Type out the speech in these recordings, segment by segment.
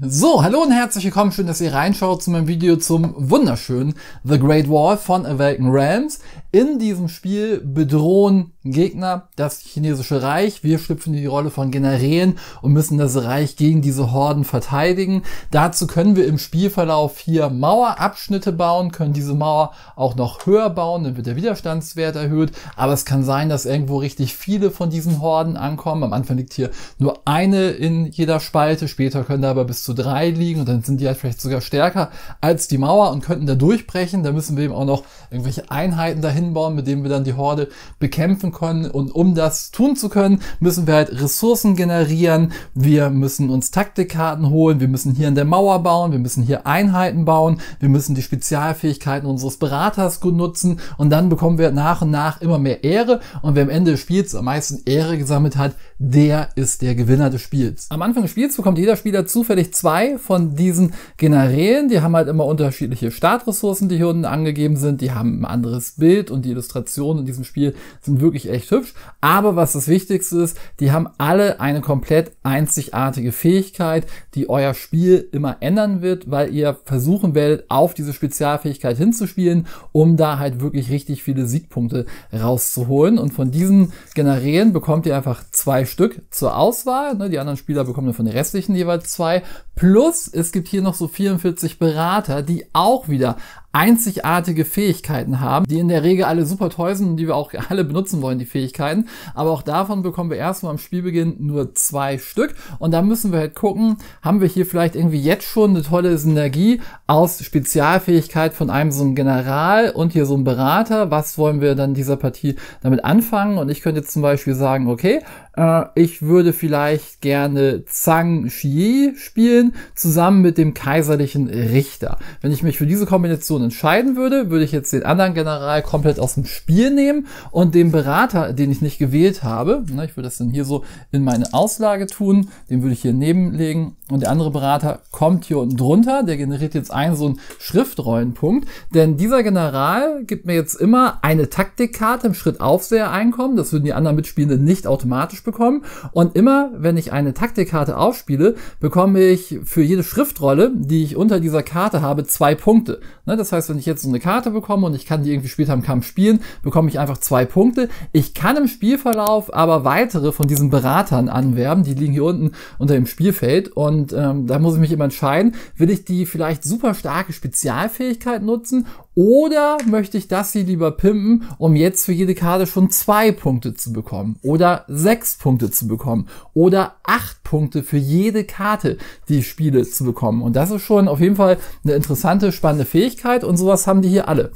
So, hallo und herzlich willkommen. Schön, dass ihr reinschaut zu meinem Video zum wunderschönen The Great Wall von Awaken Realms. In diesem Spiel bedrohen Gegner das chinesische Reich. Wir schlüpfen in die Rolle von Generälen und müssen das Reich gegen diese Horden verteidigen. Dazu können wir im Spielverlauf hier Mauerabschnitte bauen, können diese Mauer auch noch höher bauen, dann wird der Widerstandswert erhöht. Aber es kann sein, dass irgendwo richtig viele von diesen Horden ankommen. Am Anfang liegt hier nur eine in jeder Spalte, später können da aber bis zu drei liegen und dann sind die halt vielleicht sogar stärker als die Mauer und könnten da durchbrechen. Da müssen wir eben auch noch irgendwelche Einheiten dahin bauen, mit denen wir dann die Horde bekämpfen können. Und um das tun zu können, müssen wir halt Ressourcen generieren. Wir müssen uns Taktikkarten holen. Wir müssen hier in der Mauer bauen. Wir müssen hier Einheiten bauen. Wir müssen die Spezialfähigkeiten unseres Beraters gut nutzen. Und dann bekommen wir nach und nach immer mehr Ehre. Und wer am Ende des Spiels am meisten Ehre gesammelt hat, der ist der Gewinner des Spiels. Am Anfang des Spiels bekommt jeder Spieler zufällig zwei von diesen Generälen. Die haben halt immer unterschiedliche Startressourcen, die hier unten angegeben sind. Die haben ein anderes Bild und die Illustrationen in diesem Spiel sind wirklich echt hübsch. Aber was das Wichtigste ist, die haben alle eine komplett einzigartige Fähigkeit, die euer Spiel immer ändern wird, weil ihr versuchen werdet, auf diese Spezialfähigkeit hinzuspielen, um da halt wirklich richtig viele Siegpunkte rauszuholen. Und von diesen Generälen bekommt ihr einfach zwei Stück zur Auswahl. Ne? Die anderen Spieler bekommen von den restlichen jeweils zwei. Plus, es gibt hier noch so 44 Berater, die auch wieder einzigartige Fähigkeiten haben, die in der Regel alle super toll sind und die wir auch alle benutzen wollen, die Fähigkeiten. Aber auch davon bekommen wir erstmal am Spielbeginn nur zwei Stück. Und da müssen wir halt gucken, haben wir hier vielleicht irgendwie jetzt schon eine tolle Synergie aus Spezialfähigkeit von einem so einem General und hier so einem Berater. Was wollen wir dann dieser Partie damit anfangen? Und ich könnte jetzt zum Beispiel sagen, okay, äh, ich würde vielleicht gerne Zhang Xi spielen, zusammen mit dem kaiserlichen Richter. Wenn ich mich für diese Kombination entscheiden würde, würde ich jetzt den anderen General komplett aus dem Spiel nehmen und den Berater, den ich nicht gewählt habe, ne, ich würde das dann hier so in meine Auslage tun, den würde ich hier nebenlegen und der andere Berater kommt hier unten drunter, der generiert jetzt einen so einen Schriftrollenpunkt, denn dieser General gibt mir jetzt immer eine Taktikkarte im Schritt Aufseher-Einkommen, das würden die anderen Mitspielenden nicht automatisch bekommen. Und immer, wenn ich eine Taktikkarte aufspiele, bekomme ich für jede Schriftrolle, die ich unter dieser Karte habe, zwei Punkte. Ne, das heißt, wenn ich jetzt so eine Karte bekomme und ich kann die irgendwie später im Kampf spielen, bekomme ich einfach zwei Punkte. Ich kann im Spielverlauf aber weitere von diesen Beratern anwerben, die liegen hier unten unter dem Spielfeld. Und ähm, da muss ich mich immer entscheiden, will ich die vielleicht super starke Spezialfähigkeit nutzen oder möchte ich das hier lieber pimpen, um jetzt für jede Karte schon zwei Punkte zu bekommen oder sechs Punkte zu bekommen oder acht Punkte für jede Karte, die ich spiele, zu bekommen. Und das ist schon auf jeden Fall eine interessante, spannende Fähigkeit und sowas haben die hier alle.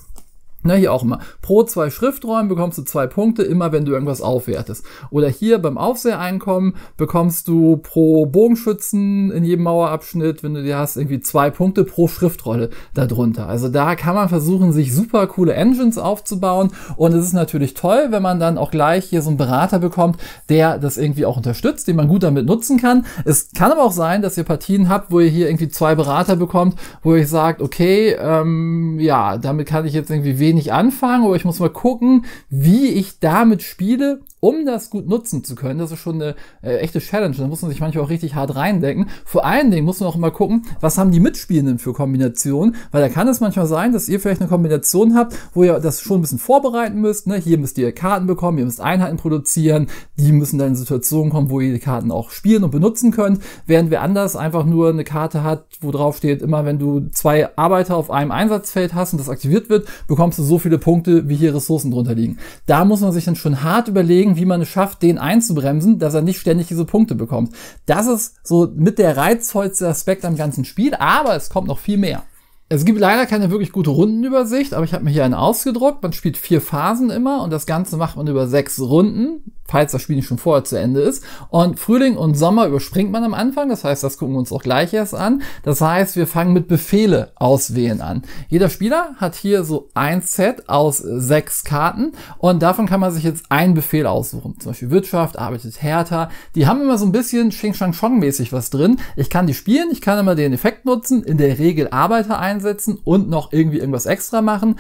Na, hier auch immer. Pro zwei Schriftrollen bekommst du zwei Punkte, immer wenn du irgendwas aufwertest. Oder hier beim Aufsehereinkommen bekommst du pro Bogenschützen in jedem Mauerabschnitt, wenn du die hast, irgendwie zwei Punkte pro Schriftrolle darunter. Also da kann man versuchen, sich super coole Engines aufzubauen. Und es ist natürlich toll, wenn man dann auch gleich hier so einen Berater bekommt, der das irgendwie auch unterstützt, den man gut damit nutzen kann. Es kann aber auch sein, dass ihr Partien habt, wo ihr hier irgendwie zwei Berater bekommt, wo ihr sagt, okay, ähm, ja, damit kann ich jetzt irgendwie wenig anfangen, aber ich muss mal gucken, wie ich damit spiele, um das gut nutzen zu können. Das ist schon eine äh, echte Challenge. Da muss man sich manchmal auch richtig hart reindenken. Vor allen Dingen muss man auch immer gucken, was haben die Mitspielenden für Kombinationen, weil da kann es manchmal sein, dass ihr vielleicht eine Kombination habt, wo ihr das schon ein bisschen vorbereiten müsst. Ne? Hier müsst ihr Karten bekommen, ihr müsst Einheiten produzieren, die müssen dann in Situationen kommen, wo ihr die Karten auch spielen und benutzen könnt, während wer anders einfach nur eine Karte hat, wo drauf steht, immer wenn du zwei Arbeiter auf einem Einsatzfeld hast und das aktiviert wird, bekommst du so viele Punkte, wie hier Ressourcen drunter liegen. Da muss man sich dann schon hart überlegen, wie man es schafft, den einzubremsen, dass er nicht ständig diese Punkte bekommt. Das ist so mit der reizvollste Aspekt am ganzen Spiel, aber es kommt noch viel mehr. Es gibt leider keine wirklich gute Rundenübersicht, aber ich habe mir hier eine ausgedruckt. Man spielt vier Phasen immer und das Ganze macht man über sechs Runden falls das Spiel nicht schon vorher zu Ende ist. Und Frühling und Sommer überspringt man am Anfang, das heißt, das gucken wir uns auch gleich erst an. Das heißt, wir fangen mit Befehle auswählen an. Jeder Spieler hat hier so ein Set aus sechs Karten und davon kann man sich jetzt einen Befehl aussuchen. Zum Beispiel Wirtschaft, arbeitet härter. Die haben immer so ein bisschen Xing Shang Chong mäßig was drin. Ich kann die spielen, ich kann immer den Effekt nutzen, in der Regel Arbeiter einsetzen und noch irgendwie irgendwas extra machen.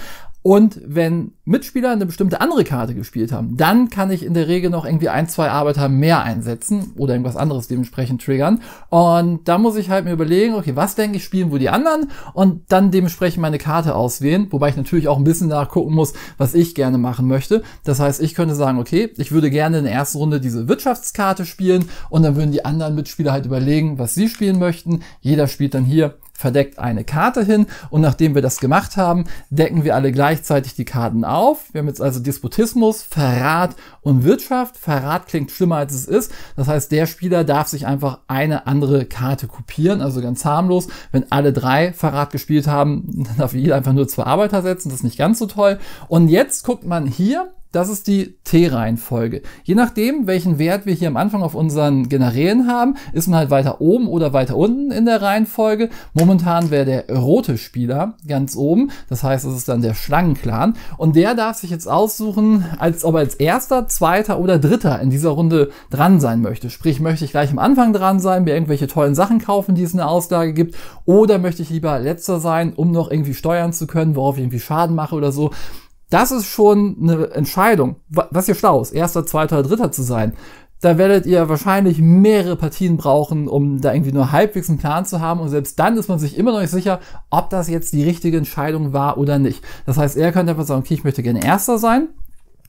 Und wenn Mitspieler eine bestimmte andere Karte gespielt haben, dann kann ich in der Regel noch irgendwie ein, zwei Arbeiter mehr einsetzen oder irgendwas anderes dementsprechend triggern. Und da muss ich halt mir überlegen, okay, was denke ich spielen wo die anderen und dann dementsprechend meine Karte auswählen, wobei ich natürlich auch ein bisschen nachgucken muss, was ich gerne machen möchte. Das heißt, ich könnte sagen, okay, ich würde gerne in der ersten Runde diese Wirtschaftskarte spielen und dann würden die anderen Mitspieler halt überlegen, was sie spielen möchten. Jeder spielt dann hier verdeckt eine Karte hin und nachdem wir das gemacht haben, decken wir alle gleichzeitig die Karten auf. Wir haben jetzt also Despotismus, Verrat und Wirtschaft. Verrat klingt schlimmer als es ist. Das heißt, der Spieler darf sich einfach eine andere Karte kopieren, also ganz harmlos. Wenn alle drei Verrat gespielt haben, dann darf jeder einfach nur zwei Arbeiter setzen. Das ist nicht ganz so toll. Und jetzt guckt man hier das ist die T-Reihenfolge. Je nachdem, welchen Wert wir hier am Anfang auf unseren Generälen haben, ist man halt weiter oben oder weiter unten in der Reihenfolge. Momentan wäre der rote Spieler ganz oben. Das heißt, es ist dann der Schlangenclan. Und der darf sich jetzt aussuchen, als ob er als erster, zweiter oder dritter in dieser Runde dran sein möchte. Sprich, möchte ich gleich am Anfang dran sein, mir irgendwelche tollen Sachen kaufen, die es in der Auslage gibt, oder möchte ich lieber letzter sein, um noch irgendwie steuern zu können, worauf ich irgendwie Schaden mache oder so. Das ist schon eine Entscheidung. Was ihr schlau ist, erster, zweiter dritter zu sein. Da werdet ihr wahrscheinlich mehrere Partien brauchen, um da irgendwie nur halbwegs einen Plan zu haben. Und selbst dann ist man sich immer noch nicht sicher, ob das jetzt die richtige Entscheidung war oder nicht. Das heißt, er könnte einfach sagen, okay, ich möchte gerne Erster sein.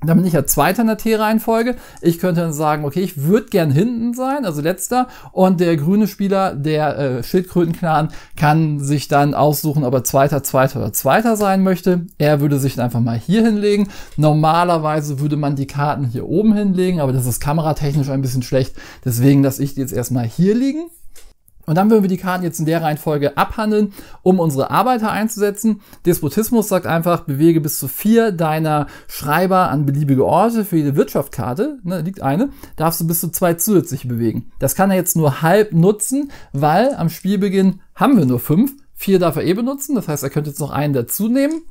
Dann bin ich ja Zweiter in der T-Reihenfolge. Ich könnte dann sagen, okay, ich würde gern hinten sein, also letzter. Und der grüne Spieler, der äh, Schildkrötenclan, kann sich dann aussuchen, ob er Zweiter, Zweiter oder Zweiter sein möchte. Er würde sich dann einfach mal hier hinlegen. Normalerweise würde man die Karten hier oben hinlegen, aber das ist kameratechnisch ein bisschen schlecht. Deswegen lasse ich die jetzt erstmal hier liegen. Und dann würden wir die Karten jetzt in der Reihenfolge abhandeln, um unsere Arbeiter einzusetzen. Despotismus sagt einfach, bewege bis zu vier deiner Schreiber an beliebige Orte. Für jede Wirtschaftskarte, ne, liegt eine, darfst du bis zu zwei zusätzlich bewegen. Das kann er jetzt nur halb nutzen, weil am Spielbeginn haben wir nur fünf. Vier darf er eh benutzen, das heißt, er könnte jetzt noch einen dazu nehmen.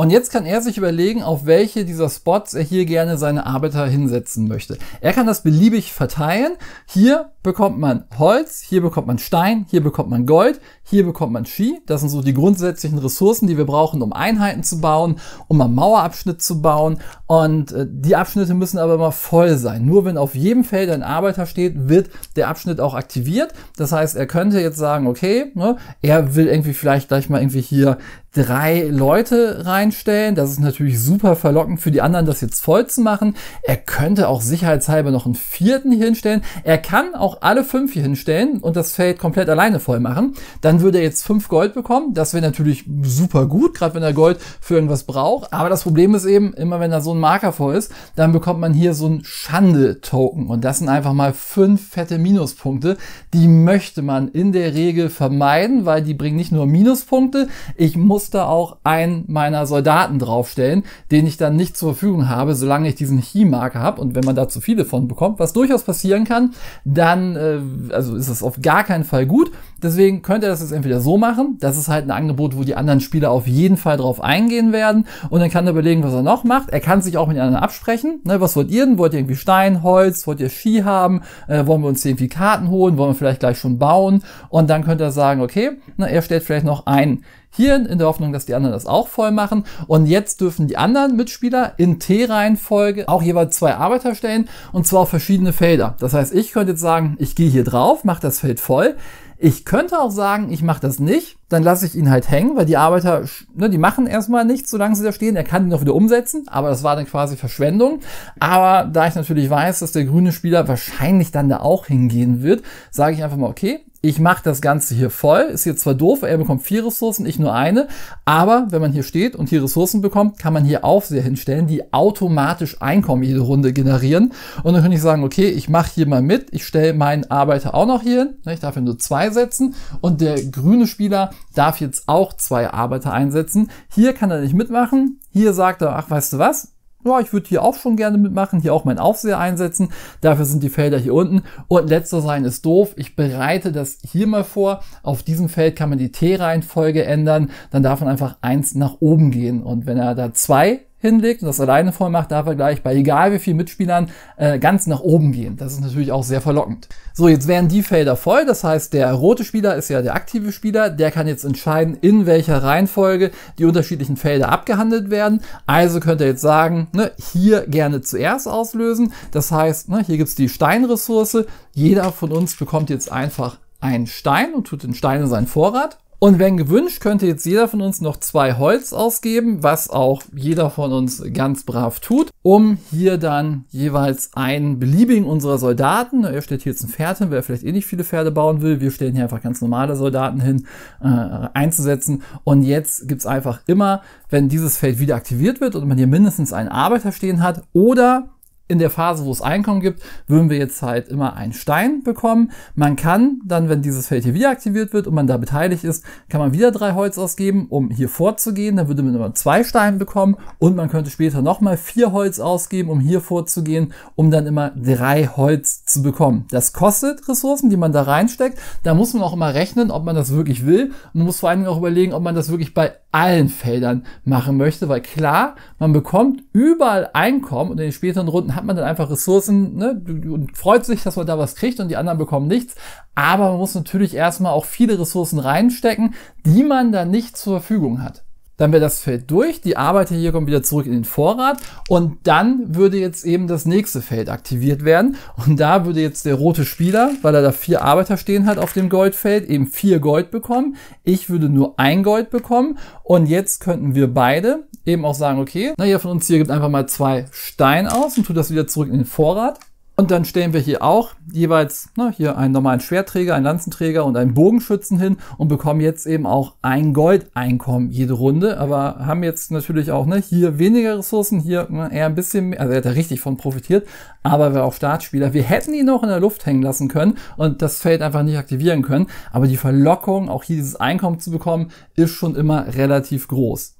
Und jetzt kann er sich überlegen, auf welche dieser Spots er hier gerne seine Arbeiter hinsetzen möchte. Er kann das beliebig verteilen. Hier bekommt man Holz, hier bekommt man Stein, hier bekommt man Gold, hier bekommt man Ski. Das sind so die grundsätzlichen Ressourcen, die wir brauchen, um Einheiten zu bauen, um einen Mauerabschnitt zu bauen. Und äh, die Abschnitte müssen aber immer voll sein. Nur wenn auf jedem Feld ein Arbeiter steht, wird der Abschnitt auch aktiviert. Das heißt, er könnte jetzt sagen, okay, ne, er will irgendwie vielleicht gleich mal irgendwie hier drei Leute reinstellen. Das ist natürlich super verlockend für die anderen, das jetzt voll zu machen. Er könnte auch sicherheitshalber noch einen vierten hier hinstellen. Er kann auch alle fünf hier hinstellen und das Feld komplett alleine voll machen. Dann würde er jetzt fünf Gold bekommen. Das wäre natürlich super gut, gerade wenn er Gold für irgendwas braucht. Aber das Problem ist eben, immer wenn da so ein Marker voll ist, dann bekommt man hier so ein Schande-Token. Und das sind einfach mal fünf fette Minuspunkte. Die möchte man in der Regel vermeiden, weil die bringen nicht nur Minuspunkte. Ich muss muss auch einen meiner Soldaten draufstellen, den ich dann nicht zur Verfügung habe, solange ich diesen He-Marker habe. Und wenn man da zu viele von bekommt, was durchaus passieren kann, dann äh, also ist es auf gar keinen Fall gut. Deswegen könnt ihr das jetzt entweder so machen. Das ist halt ein Angebot, wo die anderen Spieler auf jeden Fall drauf eingehen werden. Und dann kann er überlegen, was er noch macht. Er kann sich auch mit den anderen absprechen. Ne, was wollt ihr denn? Wollt ihr irgendwie Stein, Holz? Wollt ihr Ski haben? Äh, wollen wir uns irgendwie Karten holen? Wollen wir vielleicht gleich schon bauen? Und dann könnt ihr sagen, okay, na, er stellt vielleicht noch ein hier in der Hoffnung, dass die anderen das auch voll machen. Und jetzt dürfen die anderen Mitspieler in T-Reihenfolge auch jeweils zwei Arbeiter stellen und zwar auf verschiedene Felder. Das heißt, ich könnte jetzt sagen, ich gehe hier drauf, mache das Feld voll. Ich könnte auch sagen, ich mache das nicht, dann lasse ich ihn halt hängen, weil die Arbeiter, ne, die machen erstmal nichts, solange sie da stehen. Er kann ihn noch wieder umsetzen, aber das war dann quasi Verschwendung. Aber da ich natürlich weiß, dass der grüne Spieler wahrscheinlich dann da auch hingehen wird, sage ich einfach mal, okay, ich mache das Ganze hier voll. Ist jetzt zwar doof, er bekommt vier Ressourcen, ich nur eine. Aber wenn man hier steht und hier Ressourcen bekommt, kann man hier Aufseher hinstellen, die automatisch Einkommen jede Runde generieren. Und dann kann ich sagen, okay, ich mache hier mal mit. Ich stelle meinen Arbeiter auch noch hier hin. Ich darf hier nur zwei setzen. Und der grüne Spieler darf jetzt auch zwei Arbeiter einsetzen. Hier kann er nicht mitmachen. Hier sagt er, ach, weißt du was? Ja, ich würde hier auch schon gerne mitmachen, hier auch meinen Aufseher einsetzen. Dafür sind die Felder hier unten. Und letzter sein ist doof. Ich bereite das hier mal vor. Auf diesem Feld kann man die T-Reihenfolge ändern. Dann darf man einfach eins nach oben gehen. Und wenn er da zwei hinlegt und das alleine voll macht, darf er gleich bei egal wie vielen Mitspielern äh, ganz nach oben gehen. Das ist natürlich auch sehr verlockend. So, jetzt wären die Felder voll. Das heißt, der rote Spieler ist ja der aktive Spieler. Der kann jetzt entscheiden, in welcher Reihenfolge die unterschiedlichen Felder abgehandelt werden. Also könnte er jetzt sagen, ne, hier gerne zuerst auslösen. Das heißt, ne, hier gibt's die Steinressource. Jeder von uns bekommt jetzt einfach einen Stein und tut den Stein in seinen Vorrat. Und wenn gewünscht, könnte jetzt jeder von uns noch zwei Holz ausgeben, was auch jeder von uns ganz brav tut, um hier dann jeweils einen beliebigen unserer Soldaten, er stellt hier jetzt ein Pferd hin, wer vielleicht eh nicht viele Pferde bauen will, wir stellen hier einfach ganz normale Soldaten hin, äh, einzusetzen. Und jetzt gibt's einfach immer, wenn dieses Feld wieder aktiviert wird und man hier mindestens einen Arbeiter stehen hat oder in der Phase, wo es Einkommen gibt, würden wir jetzt halt immer einen Stein bekommen. Man kann dann, wenn dieses Feld hier wieder aktiviert wird und man da beteiligt ist, kann man wieder drei Holz ausgeben, um hier vorzugehen. Dann würde man immer zwei Steine bekommen und man könnte später nochmal vier Holz ausgeben, um hier vorzugehen, um dann immer drei Holz zu bekommen. Das kostet Ressourcen, die man da reinsteckt. Da muss man auch immer rechnen, ob man das wirklich will. Und man muss vor allen Dingen auch überlegen, ob man das wirklich bei allen Feldern machen möchte, weil klar, man bekommt überall Einkommen und in den späteren Runden hat man dann einfach Ressourcen ne, und freut sich, dass man da was kriegt und die anderen bekommen nichts. Aber man muss natürlich erstmal auch viele Ressourcen reinstecken, die man dann nicht zur Verfügung hat. Dann wäre das Feld durch, die Arbeiter hier kommen wieder zurück in den Vorrat und dann würde jetzt eben das nächste Feld aktiviert werden und da würde jetzt der rote Spieler, weil er da vier Arbeiter stehen hat auf dem Goldfeld, eben vier Gold bekommen. Ich würde nur ein Gold bekommen und jetzt könnten wir beide eben auch sagen, okay, na jeder von uns hier gibt einfach mal zwei Stein aus und tut das wieder zurück in den Vorrat. Und dann stellen wir hier auch jeweils ne, hier einen normalen Schwertträger, einen Lanzenträger und einen Bogenschützen hin und bekommen jetzt eben auch ein Goldeinkommen jede Runde, aber haben jetzt natürlich auch ne, hier weniger Ressourcen, hier ne, eher ein bisschen mehr, also er hat da richtig von profitiert, aber wir auch Startspieler, wir hätten ihn noch in der Luft hängen lassen können und das Feld einfach nicht aktivieren können, aber die Verlockung, auch hier dieses Einkommen zu bekommen, ist schon immer relativ groß.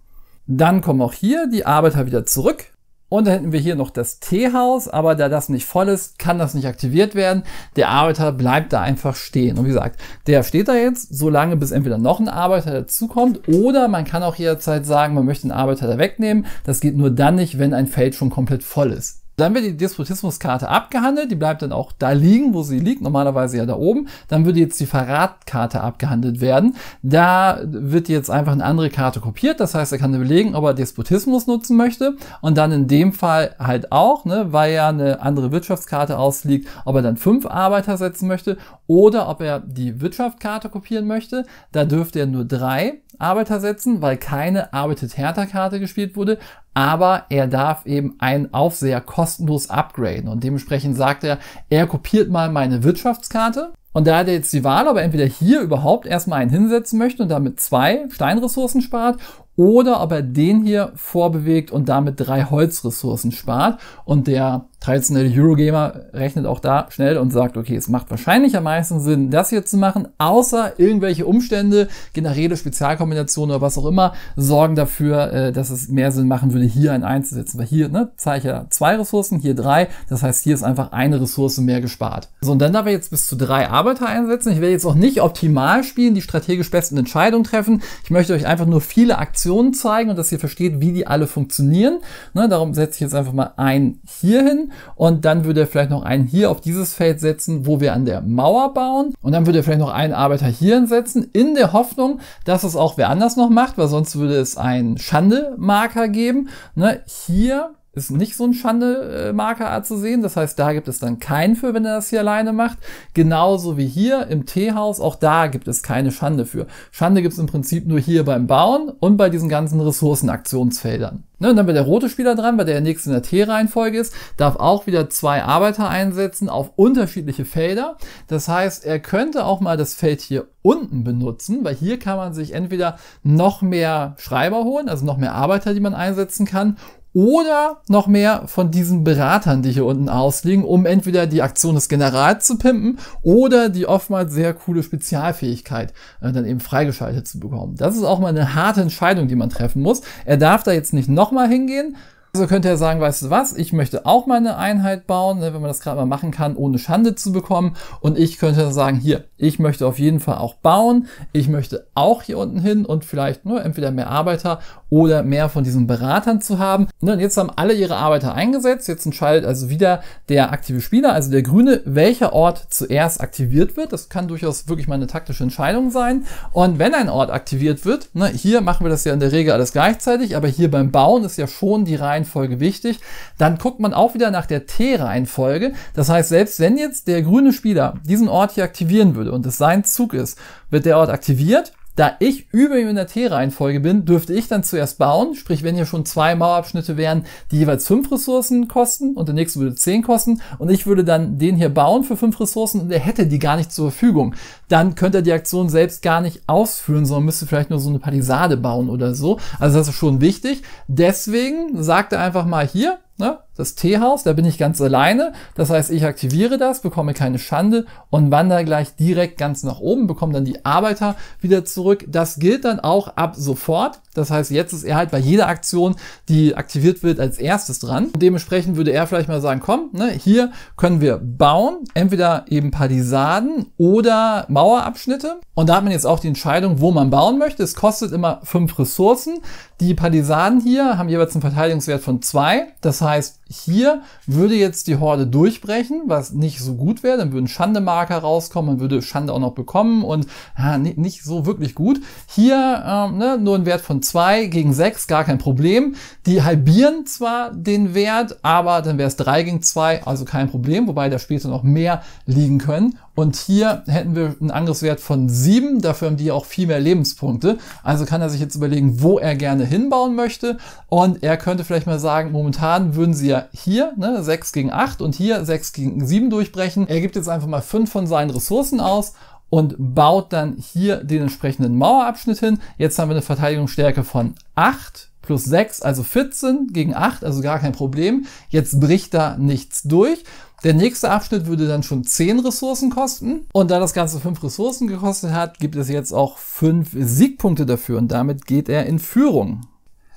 Dann kommen auch hier die Arbeiter wieder zurück, und dann hätten wir hier noch das Teehaus, aber da das nicht voll ist, kann das nicht aktiviert werden. Der Arbeiter bleibt da einfach stehen. Und wie gesagt, der steht da jetzt, so lange bis entweder noch ein Arbeiter dazukommt oder man kann auch jederzeit sagen, man möchte einen Arbeiter da wegnehmen. Das geht nur dann nicht, wenn ein Feld schon komplett voll ist. Dann wird die Despotismuskarte abgehandelt, die bleibt dann auch da liegen, wo sie liegt, normalerweise ja da oben. Dann würde jetzt die Verratkarte abgehandelt werden. Da wird jetzt einfach eine andere Karte kopiert, das heißt, er kann überlegen, ob er Despotismus nutzen möchte und dann in dem Fall halt auch, ne, weil ja eine andere Wirtschaftskarte ausliegt, ob er dann fünf Arbeiter setzen möchte oder ob er die Wirtschaftskarte kopieren möchte. Da dürfte er nur drei Arbeiter setzen, weil keine arbeitet härter Karte gespielt wurde, aber er darf eben einen Aufseher kostenlos upgraden und dementsprechend sagt er, er kopiert mal meine Wirtschaftskarte und da hat er jetzt die Wahl, ob er entweder hier überhaupt erstmal einen hinsetzen möchte und damit zwei Steinressourcen spart oder ob er den hier vorbewegt und damit drei Holzressourcen spart. Und der traditionelle Eurogamer rechnet auch da schnell und sagt, okay, es macht wahrscheinlich am meisten Sinn, das hier zu machen, außer irgendwelche Umstände, generelle Spezialkombinationen oder was auch immer, sorgen dafür, äh, dass es mehr Sinn machen würde, hier einen einzusetzen. Weil hier ne, zahle ich ja zwei Ressourcen, hier drei. Das heißt, hier ist einfach eine Ressource mehr gespart. So, und dann darf er jetzt bis zu drei Arbeiter einsetzen. Ich werde jetzt auch nicht optimal spielen, die strategisch besten Entscheidungen treffen. Ich möchte euch einfach nur viele Aktionen zeigen und dass ihr versteht, wie die alle funktionieren. Ne, darum setze ich jetzt einfach mal einen hier hin und dann würde er vielleicht noch einen hier auf dieses Feld setzen, wo wir an der Mauer bauen und dann würde er vielleicht noch einen Arbeiter hier hinsetzen, in der Hoffnung, dass es auch wer anders noch macht, weil sonst würde es einen Schande-Marker geben. Ne, hier ist nicht so ein Schande-Marker zu sehen. Das heißt, da gibt es dann keinen für, wenn er das hier alleine macht. Genauso wie hier im Teehaus, auch da gibt es keine Schande für. Schande gibt es im Prinzip nur hier beim Bauen und bei diesen ganzen Ressourcenaktionsfeldern. Ne, und dann wird der rote Spieler dran, weil der nächste in der T-Reihenfolge ist, darf auch wieder zwei Arbeiter einsetzen auf unterschiedliche Felder. Das heißt, er könnte auch mal das Feld hier unten benutzen, weil hier kann man sich entweder noch mehr Schreiber holen, also noch mehr Arbeiter, die man einsetzen kann, oder noch mehr von diesen Beratern, die hier unten ausliegen, um entweder die Aktion des Generals zu pimpen oder die oftmals sehr coole Spezialfähigkeit äh, dann eben freigeschaltet zu bekommen. Das ist auch mal eine harte Entscheidung, die man treffen muss. Er darf da jetzt nicht nochmal hingehen, Also könnte er sagen, weißt du was, ich möchte auch meine Einheit bauen, ne, wenn man das gerade mal machen kann, ohne Schande zu bekommen. Und ich könnte sagen, hier, ich möchte auf jeden Fall auch bauen. Ich möchte auch hier unten hin und vielleicht nur ne, entweder mehr Arbeiter oder mehr von diesen Beratern zu haben. Ne, und jetzt haben alle ihre Arbeiter eingesetzt. Jetzt entscheidet also wieder der aktive Spieler, also der Grüne, welcher Ort zuerst aktiviert wird. Das kann durchaus wirklich mal eine taktische Entscheidung sein. Und wenn ein Ort aktiviert wird, ne, hier machen wir das ja in der Regel alles gleichzeitig, aber hier beim Bauen ist ja schon die Reihenfolge wichtig. Dann guckt man auch wieder nach der T-Reihenfolge. Das heißt, selbst wenn jetzt der grüne Spieler diesen Ort hier aktivieren würde und es sein Zug ist, wird der Ort aktiviert da ich über ihm in der T-Reihenfolge bin, dürfte ich dann zuerst bauen. Sprich, wenn hier schon zwei Mauerabschnitte wären, die jeweils fünf Ressourcen kosten und der nächste würde zehn kosten und ich würde dann den hier bauen für fünf Ressourcen und er hätte die gar nicht zur Verfügung, dann könnte er die Aktion selbst gar nicht ausführen, sondern müsste vielleicht nur so eine Palisade bauen oder so. Also das ist schon wichtig. Deswegen sagt er einfach mal hier, ne, das Teehaus, da bin ich ganz alleine. Das heißt, ich aktiviere das, bekomme keine Schande und wandere gleich direkt ganz nach oben, bekomme dann die Arbeiter wieder zurück. Das gilt dann auch ab sofort. Das heißt, jetzt ist er halt bei jeder Aktion, die aktiviert wird, als erstes dran. Und dementsprechend würde er vielleicht mal sagen, komm, ne, hier können wir bauen, entweder eben Palisaden oder Mauerabschnitte. Und da hat man jetzt auch die Entscheidung, wo man bauen möchte. Es kostet immer fünf Ressourcen. Die Palisaden hier haben jeweils einen Verteidigungswert von zwei. Das heißt, hier würde jetzt die Horde durchbrechen, was nicht so gut wäre. Dann würden Schandemarker rauskommen, man würde Schande auch noch bekommen und ja, nicht so wirklich gut. Hier ähm, ne, nur ein Wert von zwei gegen sechs, gar kein Problem. Die halbieren zwar den Wert, aber dann wäre es drei gegen zwei, also kein Problem, wobei da später noch mehr liegen können. Und hier hätten wir einen Angriffswert von sieben. Dafür haben die auch viel mehr Lebenspunkte. Also kann er sich jetzt überlegen, wo er gerne hinbauen möchte. Und er könnte vielleicht mal sagen, momentan würden sie ja hier ne, 6 gegen 8 und hier 6 gegen 7 durchbrechen. Er gibt jetzt einfach mal 5 von seinen Ressourcen aus und baut dann hier den entsprechenden Mauerabschnitt hin. Jetzt haben wir eine Verteidigungsstärke von 8 plus 6, also 14 gegen 8, also gar kein Problem. Jetzt bricht da nichts durch. Der nächste Abschnitt würde dann schon 10 Ressourcen kosten. Und da das Ganze 5 Ressourcen gekostet hat, gibt es jetzt auch 5 Siegpunkte dafür. Und damit geht er in Führung.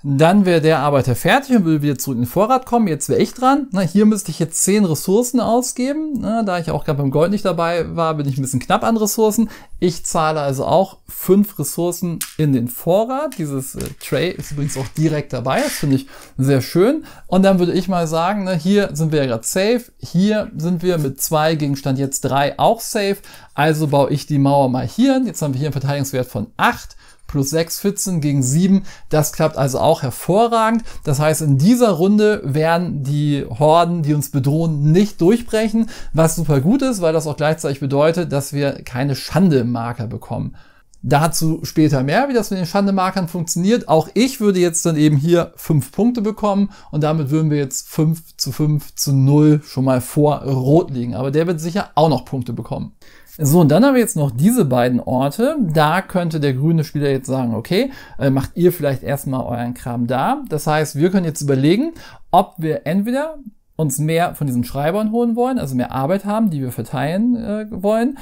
Dann wäre der Arbeiter fertig und würde wieder zurück in den Vorrat kommen. Jetzt wäre ich dran. Na, hier müsste ich jetzt 10 Ressourcen ausgeben. Na, da ich auch gerade beim Gold nicht dabei war, bin ich ein bisschen knapp an Ressourcen. Ich zahle also auch 5 Ressourcen in den Vorrat. Dieses äh, Tray ist übrigens auch direkt dabei. Das finde ich sehr schön. Und dann würde ich mal sagen, na, hier sind wir ja gerade safe. Hier sind wir mit 2 Gegenstand jetzt 3 auch safe. Also baue ich die Mauer mal hier. Jetzt haben wir hier einen Verteidigungswert von 8 plus 6, 14 gegen 7. Das klappt also auch hervorragend. Das heißt, in dieser Runde werden die Horden, die uns bedrohen, nicht durchbrechen, was super gut ist, weil das auch gleichzeitig bedeutet, dass wir keine Schande-Marker bekommen. Dazu später mehr, wie das mit den Schande-Markern funktioniert. Auch ich würde jetzt dann eben hier 5 Punkte bekommen und damit würden wir jetzt 5 zu 5 zu 0 schon mal vor Rot liegen. Aber der wird sicher auch noch Punkte bekommen. So, und dann haben wir jetzt noch diese beiden Orte. Da könnte der grüne Spieler jetzt sagen, okay, äh, macht ihr vielleicht erstmal euren Kram da. Das heißt, wir können jetzt überlegen, ob wir entweder uns mehr von diesen Schreibern holen wollen, also mehr Arbeit haben, die wir verteilen äh, wollen,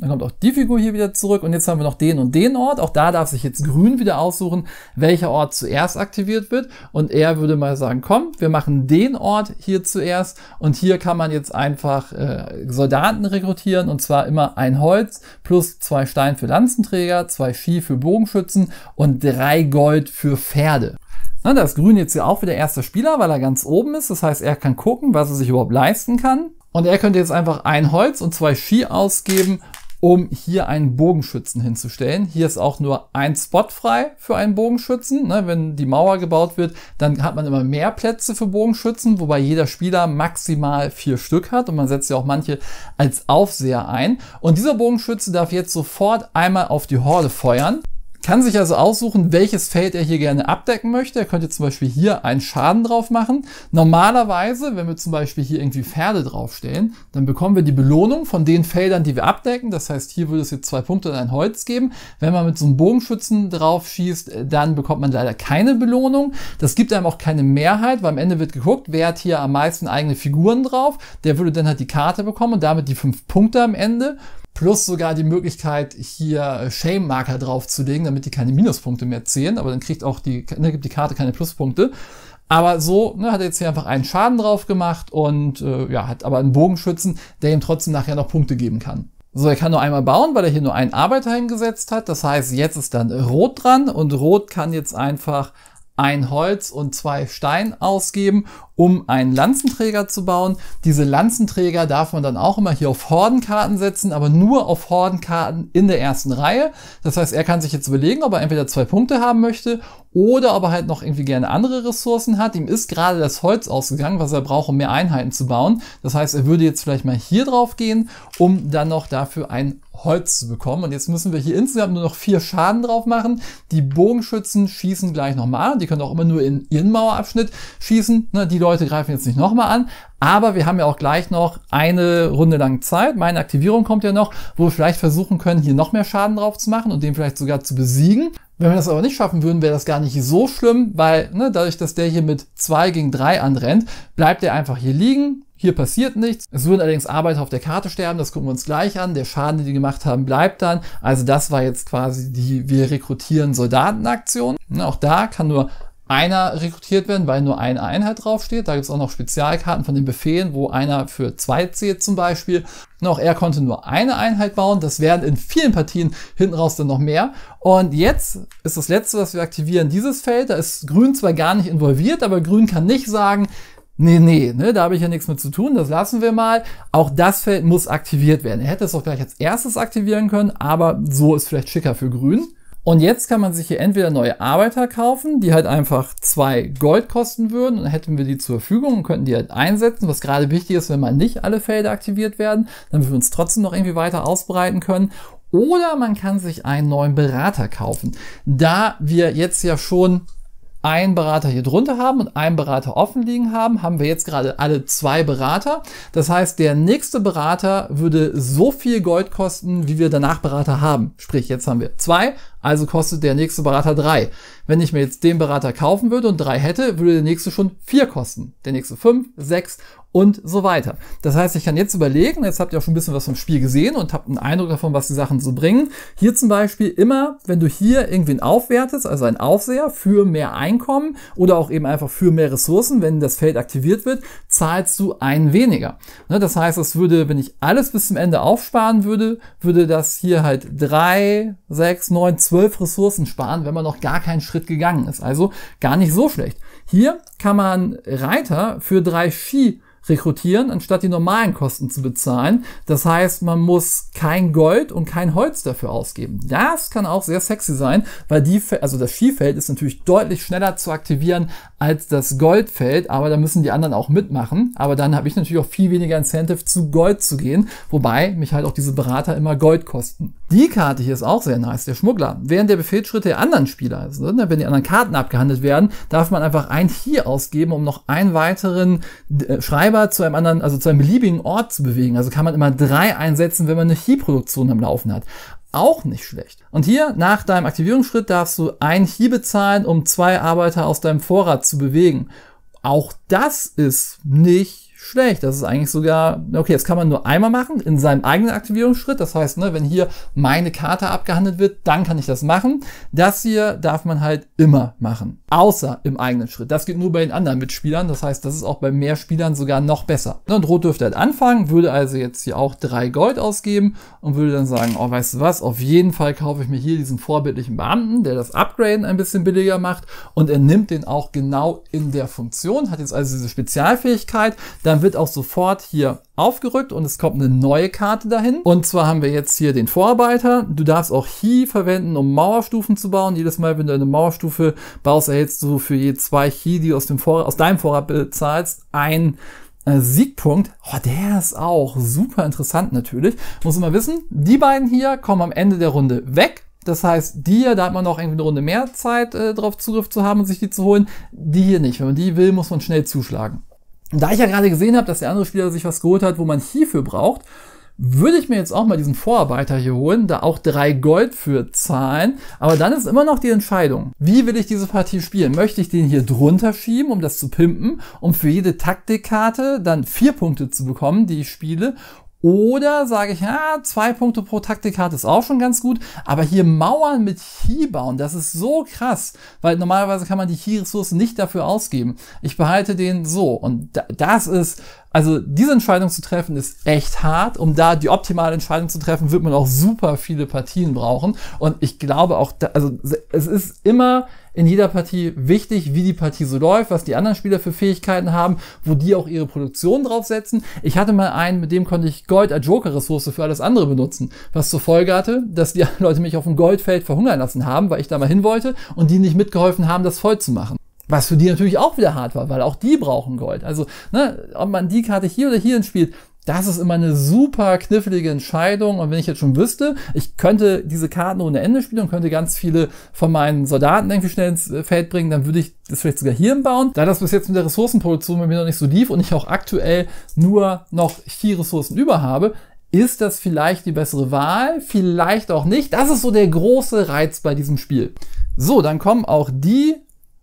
dann kommt auch die Figur hier wieder zurück und jetzt haben wir noch den und den Ort. Auch da darf sich jetzt Grün wieder aussuchen, welcher Ort zuerst aktiviert wird. Und er würde mal sagen, komm, wir machen den Ort hier zuerst und hier kann man jetzt einfach äh, Soldaten rekrutieren und zwar immer ein Holz plus zwei Stein für Lanzenträger, zwei Vieh für Bogenschützen und drei Gold für Pferde. Na, da ist Grün jetzt ja auch wieder erster Spieler, weil er ganz oben ist. Das heißt, er kann gucken, was er sich überhaupt leisten kann. Und er könnte jetzt einfach ein Holz und zwei Ski ausgeben um hier einen Bogenschützen hinzustellen. Hier ist auch nur ein Spot frei für einen Bogenschützen. Ne, wenn die Mauer gebaut wird, dann hat man immer mehr Plätze für Bogenschützen, wobei jeder Spieler maximal vier Stück hat und man setzt ja auch manche als Aufseher ein. Und dieser Bogenschütze darf jetzt sofort einmal auf die Horde feuern. Kann sich also aussuchen, welches Feld er hier gerne abdecken möchte. Er könnte zum Beispiel hier einen Schaden drauf machen. Normalerweise, wenn wir zum Beispiel hier irgendwie Pferde draufstellen, dann bekommen wir die Belohnung von den Feldern, die wir abdecken. Das heißt, hier würde es jetzt zwei Punkte und ein Holz geben. Wenn man mit so einem Bogenschützen drauf schießt, dann bekommt man leider keine Belohnung. Das gibt einem auch keine Mehrheit, weil am Ende wird geguckt, wer hat hier am meisten eigene Figuren drauf. Der würde dann halt die Karte bekommen und damit die fünf Punkte am Ende plus sogar die Möglichkeit, hier äh, Shame-Marker draufzulegen, damit die keine Minuspunkte mehr zählen, aber dann kriegt auch die, ne, gibt die Karte keine Pluspunkte. Aber so ne, hat er jetzt hier einfach einen Schaden drauf gemacht und äh, ja, hat aber einen Bogenschützen, der ihm trotzdem nachher noch Punkte geben kann. So, er kann nur einmal bauen, weil er hier nur einen Arbeiter hingesetzt hat. Das heißt, jetzt ist dann Rot dran und Rot kann jetzt einfach ein Holz und zwei Stein ausgeben, um einen Lanzenträger zu bauen. Diese Lanzenträger darf man dann auch immer hier auf Hordenkarten setzen, aber nur auf Hordenkarten in der ersten Reihe. Das heißt, er kann sich jetzt überlegen, ob er entweder zwei Punkte haben möchte oder ob er halt noch irgendwie gerne andere Ressourcen hat. Ihm ist gerade das Holz ausgegangen, was er braucht, um mehr Einheiten zu bauen. Das heißt, er würde jetzt vielleicht mal hier drauf gehen, um dann noch dafür ein Holz zu bekommen. Und jetzt müssen wir hier insgesamt nur noch vier Schaden drauf machen. Die Bogenschützen schießen gleich nochmal. Die können auch immer nur in ihren Mauerabschnitt schießen. Ne, die Leute greifen jetzt nicht nochmal an. Aber wir haben ja auch gleich noch eine Runde lang Zeit. Meine Aktivierung kommt ja noch, wo wir vielleicht versuchen können, hier noch mehr Schaden drauf zu machen und den vielleicht sogar zu besiegen. Wenn wir das aber nicht schaffen würden, wäre das gar nicht so schlimm, weil ne, dadurch, dass der hier mit zwei gegen drei anrennt, bleibt er einfach hier liegen, hier passiert nichts. Es würden allerdings Arbeiter auf der Karte sterben, das gucken wir uns gleich an. Der Schaden, den die gemacht haben, bleibt dann. Also das war jetzt quasi die Wir rekrutieren Soldatenaktion. Ne, auch da kann nur einer rekrutiert werden, weil nur eine Einheit draufsteht. Da gibt es auch noch Spezialkarten von den Befehlen, wo einer für zwei zählt zum Beispiel. Auch er konnte nur eine Einheit bauen. Das werden in vielen Partien hinten raus dann noch mehr. Und jetzt ist das letzte, was wir aktivieren, dieses Feld. Da ist Grün zwar gar nicht involviert, aber Grün kann nicht sagen, nee, nee, ne, da habe ich ja nichts mit zu tun, das lassen wir mal. Auch das Feld muss aktiviert werden. Er hätte es auch gleich als erstes aktivieren können, aber so ist vielleicht schicker für Grün. Und jetzt kann man sich hier entweder neue Arbeiter kaufen, die halt einfach zwei Gold kosten würden, und dann hätten wir die zur Verfügung und könnten die halt einsetzen, was gerade wichtig ist, wenn mal nicht alle Felder aktiviert werden, damit wir uns trotzdem noch irgendwie weiter ausbreiten können. Oder man kann sich einen neuen Berater kaufen. Da wir jetzt ja schon einen Berater hier drunter haben und einen Berater offen liegen haben, haben wir jetzt gerade alle zwei Berater. Das heißt, der nächste Berater würde so viel Gold kosten, wie wir danach Berater haben. Sprich, jetzt haben wir zwei, also kostet der nächste Berater drei. Wenn ich mir jetzt den Berater kaufen würde und drei hätte, würde der nächste schon vier kosten. Der nächste fünf, sechs und so weiter. Das heißt, ich kann jetzt überlegen, jetzt habt ihr auch schon ein bisschen was vom Spiel gesehen und habt einen Eindruck davon, was die Sachen so bringen. Hier zum Beispiel immer, wenn du hier irgendwen aufwertest, also ein Aufseher für mehr Einkommen oder auch eben einfach für mehr Ressourcen, wenn das Feld aktiviert wird, zahlst du einen weniger. Ne, das heißt, es würde, wenn ich alles bis zum Ende aufsparen würde, würde das hier halt drei, sechs, neun, zwölf Ressourcen sparen, wenn man noch gar keinen Schritt gegangen ist. Also gar nicht so schlecht. Hier kann man Reiter für drei Ski rekrutieren, anstatt die normalen Kosten zu bezahlen. Das heißt, man muss kein Gold und kein Holz dafür ausgeben. Das kann auch sehr sexy sein, weil die, also das Skifeld ist natürlich deutlich schneller zu aktivieren als das Goldfeld, aber da müssen die anderen auch mitmachen. Aber dann habe ich natürlich auch viel weniger Incentive zu Gold zu gehen, wobei mich halt auch diese Berater immer Gold kosten. Die Karte hier ist auch sehr nice, der Schmuggler. Während der Befehlsschritte der anderen Spieler, also wenn die anderen Karten abgehandelt werden, darf man einfach ein hier ausgeben, um noch einen weiteren äh, Schreiber Treiber zu einem anderen, also zu einem beliebigen Ort zu bewegen. Also kann man immer drei einsetzen, wenn man eine Chi-Produktion am Laufen hat. Auch nicht schlecht. Und hier, nach deinem Aktivierungsschritt, darfst du ein Chi bezahlen, um zwei Arbeiter aus deinem Vorrat zu bewegen. Auch das ist nicht schlecht. Das ist eigentlich sogar, okay, das kann man nur einmal machen in seinem eigenen Aktivierungsschritt. Das heißt, ne, wenn hier meine Karte abgehandelt wird, dann kann ich das machen. Das hier darf man halt immer machen. Außer im eigenen Schritt. Das geht nur bei den anderen Mitspielern. Das heißt, das ist auch bei mehr Spielern sogar noch besser. Und Rot dürfte halt anfangen, würde also jetzt hier auch drei Gold ausgeben und würde dann sagen, oh, weißt du was, auf jeden Fall kaufe ich mir hier diesen vorbildlichen Beamten, der das Upgraden ein bisschen billiger macht und er nimmt den auch genau in der Funktion, hat jetzt also diese Spezialfähigkeit, dann wird auch sofort hier aufgerückt und es kommt eine neue Karte dahin. Und zwar haben wir jetzt hier den Vorarbeiter. Du darfst auch Chi verwenden, um Mauerstufen zu bauen. Jedes Mal, wenn du eine Mauerstufe baust, erhältst du für je zwei Chi, die du aus, dem Vor aus deinem Vorrat bezahlst, ein äh, Siegpunkt, oh, der ist auch super interessant natürlich. Muss man wissen, die beiden hier kommen am Ende der Runde weg. Das heißt, die hier, da hat man noch irgendwie eine Runde mehr Zeit, äh, darauf Zugriff zu haben und sich die zu holen. Die hier nicht. Wenn man die will, muss man schnell zuschlagen. Da ich ja gerade gesehen habe, dass der andere Spieler sich was geholt hat, wo man hierfür braucht, würde ich mir jetzt auch mal diesen Vorarbeiter hier holen, da auch drei Gold für zahlen. Aber dann ist immer noch die Entscheidung, wie will ich diese Partie spielen? Möchte ich den hier drunter schieben, um das zu pimpen, um für jede Taktikkarte dann vier Punkte zu bekommen, die ich spiele? Oder sage ich, ja, zwei Punkte pro Taktikkarte ist auch schon ganz gut, aber hier Mauern mit Chi bauen, das ist so krass, weil normalerweise kann man die Chi-Ressourcen nicht dafür ausgeben. Ich behalte den so und das ist, also diese Entscheidung zu treffen ist echt hart. Um da die optimale Entscheidung zu treffen, wird man auch super viele Partien brauchen und ich glaube auch, da, also es ist immer in jeder Partie wichtig, wie die Partie so läuft, was die anderen Spieler für Fähigkeiten haben, wo die auch ihre Produktion draufsetzen. Ich hatte mal einen, mit dem konnte ich Gold als Joker-Ressource für alles andere benutzen, was zur Folge hatte, dass die Leute mich auf dem Goldfeld verhungern lassen haben, weil ich da mal hin wollte und die nicht mitgeholfen haben, das voll zu machen. Was für die natürlich auch wieder hart war, weil auch die brauchen Gold. Also, ne, ob man die Karte hier oder hier spielt, das ist immer eine super knifflige Entscheidung. Und wenn ich jetzt schon wüsste, ich könnte diese Karten ohne Ende spielen und könnte ganz viele von meinen Soldaten irgendwie schnell ins Feld bringen, dann würde ich das vielleicht sogar hier bauen. Da das bis jetzt mit der Ressourcenproduktion bei mir noch nicht so lief und ich auch aktuell nur noch vier Ressourcen über habe, ist das vielleicht die bessere Wahl? Vielleicht auch nicht. Das ist so der große Reiz bei diesem Spiel. So, dann kommen auch die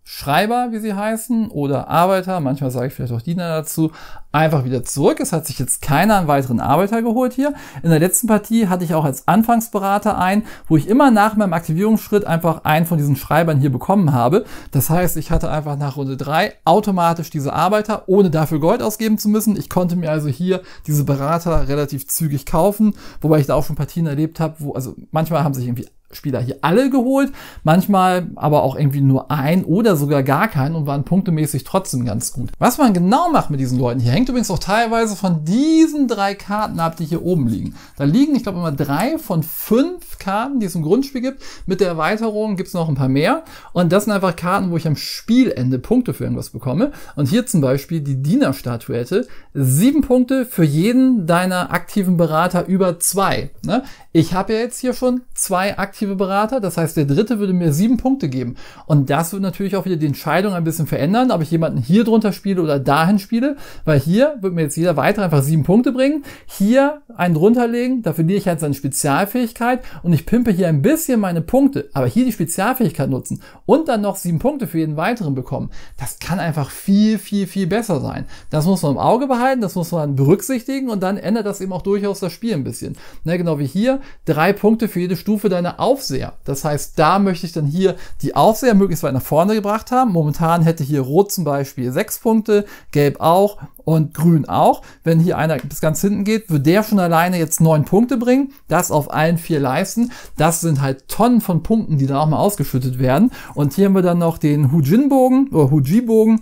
Schreiber, wie sie heißen, oder Arbeiter, manchmal sage ich vielleicht auch Diener dazu, einfach wieder zurück. Es hat sich jetzt keiner einen weiteren Arbeiter geholt hier. In der letzten Partie hatte ich auch als Anfangsberater einen, wo ich immer nach meinem Aktivierungsschritt einfach einen von diesen Schreibern hier bekommen habe. Das heißt, ich hatte einfach nach Runde drei automatisch diese Arbeiter, ohne dafür Gold ausgeben zu müssen. Ich konnte mir also hier diese Berater relativ zügig kaufen, wobei ich da auch schon Partien erlebt habe, wo, also manchmal haben sich irgendwie Spieler hier alle geholt, manchmal aber auch irgendwie nur ein oder sogar gar keinen und waren punktemäßig trotzdem ganz gut. Was man genau macht mit diesen Leuten hier, hängt übrigens auch teilweise von diesen drei Karten ab, die hier oben liegen. Da liegen, ich glaube, immer drei von fünf Karten, die es im Grundspiel gibt. Mit der Erweiterung gibt es noch ein paar mehr. Und das sind einfach Karten, wo ich am Spielende Punkte für irgendwas bekomme. Und hier zum Beispiel die Diener-Statuette. Sieben Punkte für jeden deiner aktiven Berater über zwei. Ne? Ich habe ja jetzt hier schon zwei aktive Berater, das heißt, der dritte würde mir sieben Punkte geben. Und das wird natürlich auch wieder die Entscheidung ein bisschen verändern, ob ich jemanden hier drunter spiele oder dahin spiele, weil hier wird mir jetzt jeder weitere einfach sieben Punkte bringen. Hier einen drunter legen, da verliere ich halt seine Spezialfähigkeit und ich pimpe hier ein bisschen meine Punkte, aber hier die Spezialfähigkeit nutzen und dann noch sieben Punkte für jeden weiteren bekommen. Das kann einfach viel, viel, viel besser sein. Das muss man im Auge behalten, das muss man berücksichtigen und dann ändert das eben auch durchaus das Spiel ein bisschen. Ne, genau wie hier drei Punkte für jede Stufe deiner Aufseher. Das heißt, da möchte ich dann hier die Aufseher möglichst weit nach vorne gebracht haben. Momentan hätte hier Rot zum Beispiel sechs Punkte, Gelb auch und Grün auch. Wenn hier einer bis ganz hinten geht, wird der schon alleine jetzt neun Punkte bringen. Das auf allen vier Leisten. Das sind halt Tonnen von Punkten, die dann auch mal ausgeschüttet werden. Und hier haben wir dann noch den Hujin-Bogen oder Huji-Bogen.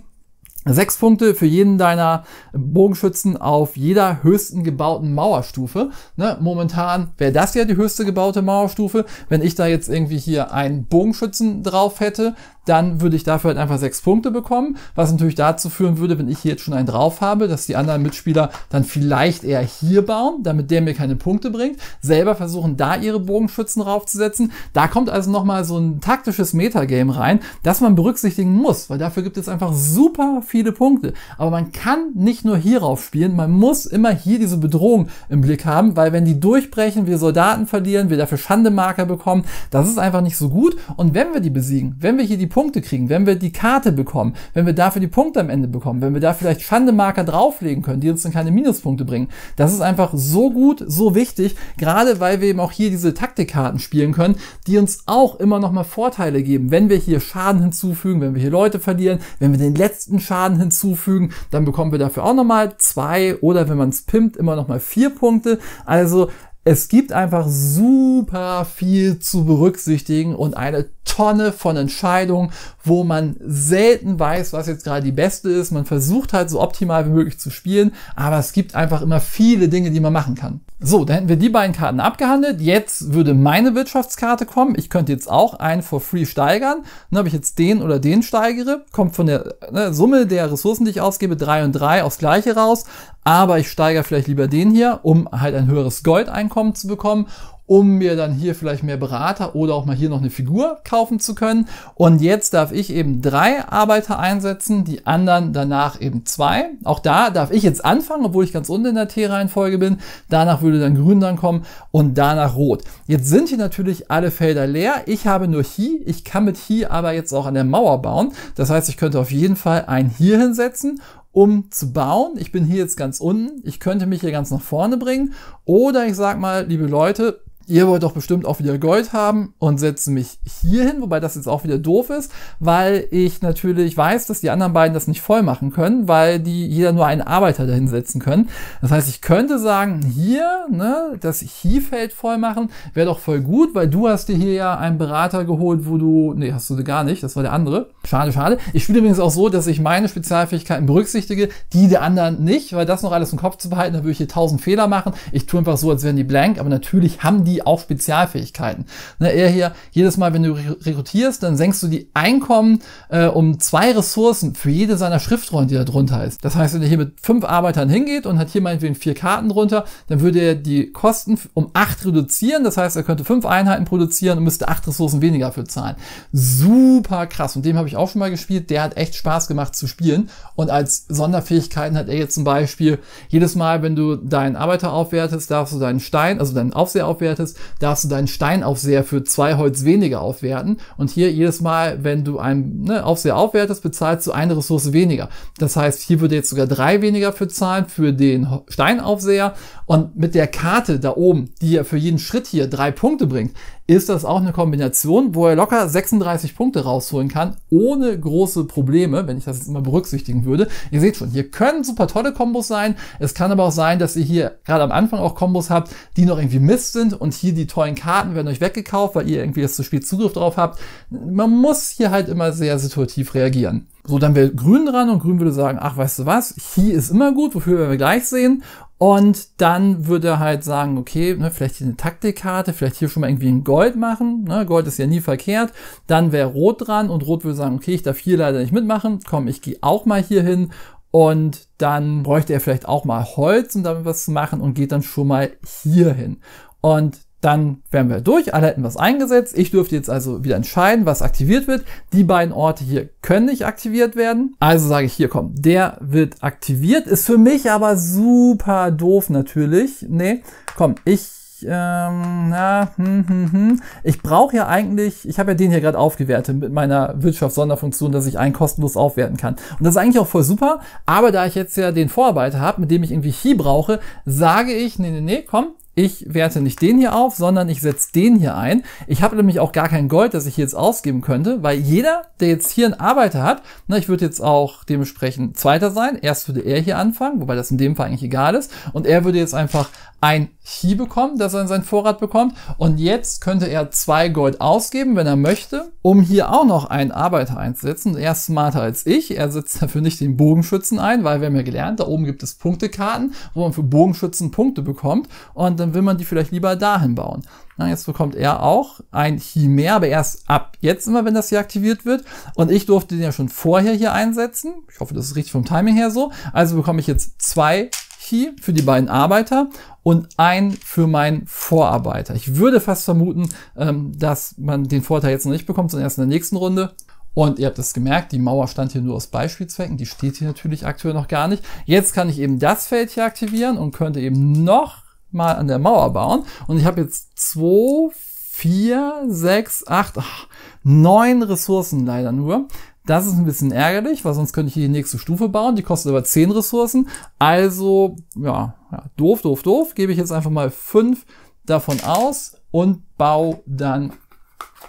Sechs Punkte für jeden deiner Bogenschützen auf jeder höchsten gebauten Mauerstufe. Ne, momentan wäre das ja die höchste gebaute Mauerstufe. Wenn ich da jetzt irgendwie hier einen Bogenschützen drauf hätte, dann würde ich dafür halt einfach sechs Punkte bekommen, was natürlich dazu führen würde, wenn ich hier jetzt schon einen drauf habe, dass die anderen Mitspieler dann vielleicht eher hier bauen, damit der mir keine Punkte bringt, selber versuchen da ihre Bogenschützen raufzusetzen. Da kommt also nochmal so ein taktisches Metagame rein, das man berücksichtigen muss, weil dafür gibt es einfach super viele Punkte. Aber man kann nicht nur hierauf spielen, man muss immer hier diese Bedrohung im Blick haben, weil wenn die durchbrechen, wir Soldaten verlieren, wir dafür Schandemarker bekommen, das ist einfach nicht so gut. Und wenn wir die besiegen, wenn wir hier die Punkte kriegen, wenn wir die Karte bekommen, wenn wir dafür die Punkte am Ende bekommen, wenn wir da vielleicht Schandemarker drauflegen können, die uns dann keine Minuspunkte bringen, das ist einfach so gut, so wichtig, gerade weil wir eben auch hier diese Taktikkarten spielen können, die uns auch immer noch mal Vorteile geben. Wenn wir hier Schaden hinzufügen, wenn wir hier Leute verlieren, wenn wir den letzten Schaden hinzufügen, dann bekommen wir dafür auch noch mal zwei oder wenn man es pimpt, immer noch mal vier Punkte. Also es gibt einfach super viel zu berücksichtigen und eine Tonne von Entscheidungen, wo man selten weiß, was jetzt gerade die beste ist. Man versucht halt so optimal wie möglich zu spielen, aber es gibt einfach immer viele Dinge, die man machen kann. So, da hätten wir die beiden Karten abgehandelt. Jetzt würde meine Wirtschaftskarte kommen. Ich könnte jetzt auch einen for free steigern. Dann habe ich jetzt den oder den steigere. Kommt von der ne, Summe der Ressourcen, die ich ausgebe, drei und drei aufs gleiche raus. Aber ich steigere vielleicht lieber den hier, um halt ein höheres Goldeinkommen zu bekommen um mir dann hier vielleicht mehr Berater oder auch mal hier noch eine Figur kaufen zu können. Und jetzt darf ich eben drei Arbeiter einsetzen, die anderen danach eben zwei. Auch da darf ich jetzt anfangen, obwohl ich ganz unten in der T-Reihenfolge bin. Danach würde dann grün dann kommen und danach rot. Jetzt sind hier natürlich alle Felder leer. Ich habe nur Hi. Ich kann mit Hi aber jetzt auch an der Mauer bauen. Das heißt, ich könnte auf jeden Fall einen hier hinsetzen um zu bauen. Ich bin hier jetzt ganz unten. Ich könnte mich hier ganz nach vorne bringen. Oder ich sag mal, liebe Leute, ihr wollt doch bestimmt auch wieder Gold haben und setze mich hier hin, wobei das jetzt auch wieder doof ist, weil ich natürlich weiß, dass die anderen beiden das nicht voll machen können, weil die jeder nur einen Arbeiter dahin setzen können. Das heißt, ich könnte sagen, hier, ne, das Hier-Feld voll machen, wäre doch voll gut, weil du hast dir hier ja einen Berater geholt, wo du, nee, hast du gar nicht, das war der andere. Schade, schade. Ich spiele übrigens auch so, dass ich meine Spezialfähigkeiten berücksichtige, die der anderen nicht, weil das noch alles im Kopf zu behalten, da würde ich hier tausend Fehler machen. Ich tue einfach so, als wären die blank, aber natürlich haben die die auch Spezialfähigkeiten. Ne, er hier, jedes Mal, wenn du rekrutierst, dann senkst du die Einkommen äh, um zwei Ressourcen für jede seiner Schriftrollen, die da drunter ist. Das heißt, wenn er hier mit fünf Arbeitern hingeht und hat hier meinetwegen vier Karten drunter, dann würde er die Kosten um acht reduzieren. Das heißt, er könnte fünf Einheiten produzieren und müsste acht Ressourcen weniger für zahlen. Super krass. Und dem habe ich auch schon mal gespielt. Der hat echt Spaß gemacht zu spielen. Und als Sonderfähigkeiten hat er jetzt zum Beispiel jedes Mal, wenn du deinen Arbeiter aufwertest, darfst du deinen Stein, also deinen Aufseher aufwertest, aufwertest, darfst du deinen Steinaufseher für zwei Holz weniger aufwerten. Und hier jedes Mal, wenn du einen ne, Aufseher aufwertest, bezahlst du eine Ressource weniger. Das heißt, hier würde jetzt sogar drei weniger für zahlen für den Steinaufseher. Und mit der Karte da oben, die ja für jeden Schritt hier drei Punkte bringt, ist das auch eine Kombination, wo er locker 36 Punkte rausholen kann, ohne große Probleme, wenn ich das jetzt immer berücksichtigen würde. Ihr seht schon, hier können super tolle Kombos sein. Es kann aber auch sein, dass ihr hier gerade am Anfang auch Kombos habt, die noch irgendwie Mist sind und hier die tollen Karten werden euch weggekauft, weil ihr irgendwie jetzt zu spät Zugriff drauf habt. Man muss hier halt immer sehr situativ reagieren. So, dann wäre Grün dran und Grün würde sagen, ach, weißt du was, hier ist immer gut, wofür wir gleich sehen. Und dann würde er halt sagen, okay, ne, vielleicht hier eine Taktikkarte, vielleicht hier schon mal irgendwie ein Gold machen. Ne, Gold ist ja nie verkehrt. Dann wäre Rot dran und Rot würde sagen, okay, ich darf hier leider nicht mitmachen. Komm, ich gehe auch mal hier hin. Und dann bräuchte er vielleicht auch mal Holz, um damit was zu machen und geht dann schon mal hier hin. Und dann wären wir durch, alle hätten was eingesetzt. Ich dürfte jetzt also wieder entscheiden, was aktiviert wird. Die beiden Orte hier können nicht aktiviert werden. Also sage ich hier, komm, der wird aktiviert. Ist für mich aber super doof natürlich. Nee, komm, ich ähm, na, hm, hm, hm. ich brauche ja eigentlich, ich habe ja den hier gerade aufgewertet mit meiner Wirtschaftssonderfunktion, dass ich einen kostenlos aufwerten kann. Und das ist eigentlich auch voll super, aber da ich jetzt ja den Vorarbeiter habe, mit dem ich irgendwie Chi brauche, sage ich, nee, nee, nee, komm, ich werte nicht den hier auf, sondern ich setze den hier ein. Ich habe nämlich auch gar kein Gold, das ich hier jetzt ausgeben könnte, weil jeder, der jetzt hier einen Arbeiter hat, na, ich würde jetzt auch dementsprechend Zweiter sein. Erst würde er hier anfangen, wobei das in dem Fall eigentlich egal ist. Und er würde jetzt einfach ein Chi bekommen, dass er in seinen Vorrat bekommt. Und jetzt könnte er zwei Gold ausgeben, wenn er möchte, um hier auch noch einen Arbeiter einzusetzen. Er ist smarter als ich. Er setzt dafür nicht den Bogenschützen ein, weil wir haben ja gelernt, da oben gibt es Punktekarten, wo man für Bogenschützen Punkte bekommt. Und dann will man die vielleicht lieber dahin bauen. Na, jetzt bekommt er auch ein Chi mehr, aber erst ab jetzt immer, wenn das hier aktiviert wird. Und ich durfte den ja schon vorher hier einsetzen. Ich hoffe, das ist richtig vom Timing her so. Also bekomme ich jetzt zwei Key für die beiden Arbeiter und ein für meinen Vorarbeiter. Ich würde fast vermuten, ähm, dass man den Vorteil jetzt noch nicht bekommt, sondern erst in der nächsten Runde. Und ihr habt es gemerkt, die Mauer stand hier nur aus Beispielzwecken. Die steht hier natürlich aktuell noch gar nicht. Jetzt kann ich eben das Feld hier aktivieren und könnte eben noch mal an der Mauer bauen. Und ich habe jetzt zwei, vier, sechs, acht, ach, neun Ressourcen leider nur. Das ist ein bisschen ärgerlich, weil sonst könnte ich hier die nächste Stufe bauen. Die kostet aber 10 Ressourcen. Also, ja, ja, doof, doof, doof. Gebe ich jetzt einfach mal 5 davon aus und baue dann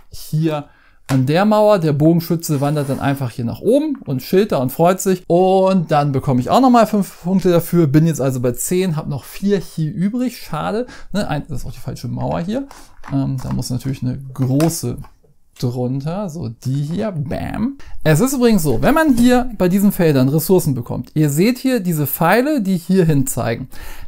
hier an der Mauer. Der Bogenschütze wandert dann einfach hier nach oben und schilt da und freut sich. Und dann bekomme ich auch nochmal 5 Punkte dafür. Bin jetzt also bei 10, habe noch 4 hier übrig. Schade. Ne? Das ist auch die falsche Mauer hier. Ähm, da muss natürlich eine große drunter, so die hier, bam. Es ist übrigens so, wenn man hier bei diesen Feldern Ressourcen bekommt, ihr seht hier diese Pfeile, die hier hin zeigen,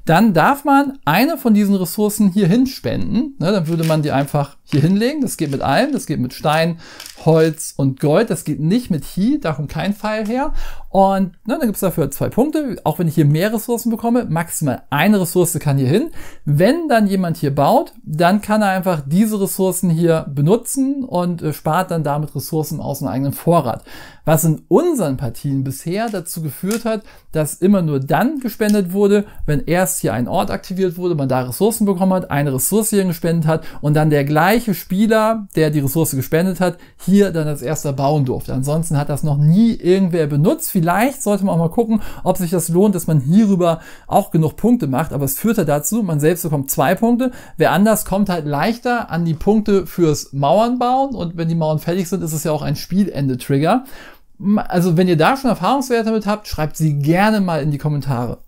dann darf man eine von diesen Ressourcen hier hin spenden. Ne, dann würde man die einfach hier hinlegen. Das geht mit allem. Das geht mit Stein, Holz und Gold. Das geht nicht mit Hi. Da kommt kein Pfeil her. Und ne, dann gibt's dafür zwei Punkte. Auch wenn ich hier mehr Ressourcen bekomme, maximal eine Ressource kann hier hin. Wenn dann jemand hier baut, dann kann er einfach diese Ressourcen hier benutzen und und äh, spart dann damit Ressourcen aus dem eigenen Vorrat. Was in unseren Partien bisher dazu geführt hat, dass immer nur dann gespendet wurde, wenn erst hier ein Ort aktiviert wurde, man da Ressourcen bekommen hat, eine Ressource hier gespendet hat und dann der gleiche Spieler, der die Ressource gespendet hat, hier dann als erster bauen durfte. Ansonsten hat das noch nie irgendwer benutzt. Vielleicht sollte man auch mal gucken, ob sich das lohnt, dass man hierüber auch genug Punkte macht, aber es führt ja dazu, man selbst bekommt zwei Punkte, wer anders kommt halt leichter an die Punkte fürs Mauern bauen und wenn die Mauern fertig sind, ist es ja auch ein Spielende-Trigger. Also wenn ihr da schon Erfahrungswerte damit habt, schreibt sie gerne mal in die Kommentare.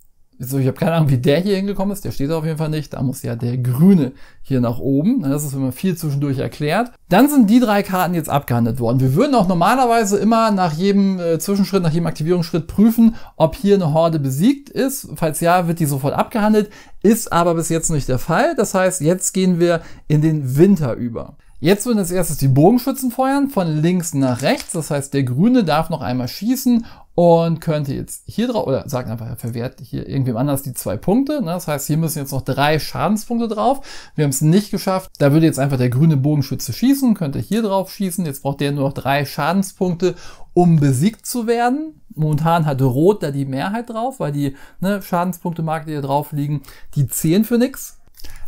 So, ich habe keine Ahnung, wie der hier hingekommen ist. Der steht auf jeden Fall nicht. Da muss ja der Grüne hier nach oben. Das ist immer viel zwischendurch erklärt. Dann sind die drei Karten jetzt abgehandelt worden. Wir würden auch normalerweise immer nach jedem äh, Zwischenschritt, nach jedem Aktivierungsschritt prüfen, ob hier eine Horde besiegt ist. Falls ja, wird die sofort abgehandelt. Ist aber bis jetzt nicht der Fall. Das heißt, jetzt gehen wir in den Winter über. Jetzt würden als erstes die Bogenschützen feuern, von links nach rechts. Das heißt, der Grüne darf noch einmal schießen und könnte jetzt hier drauf, oder sagt einfach, er verwehrt hier irgendwem anders die zwei Punkte. Ne? Das heißt, hier müssen jetzt noch drei Schadenspunkte drauf. Wir haben es nicht geschafft. Da würde jetzt einfach der grüne Bogenschütze schießen, könnte hier drauf schießen. Jetzt braucht der nur noch drei Schadenspunkte, um besiegt zu werden. Momentan hat Rot da die Mehrheit drauf, weil die ne, Schadenspunkte-Marke, die hier drauf liegen, die zählen für nichts.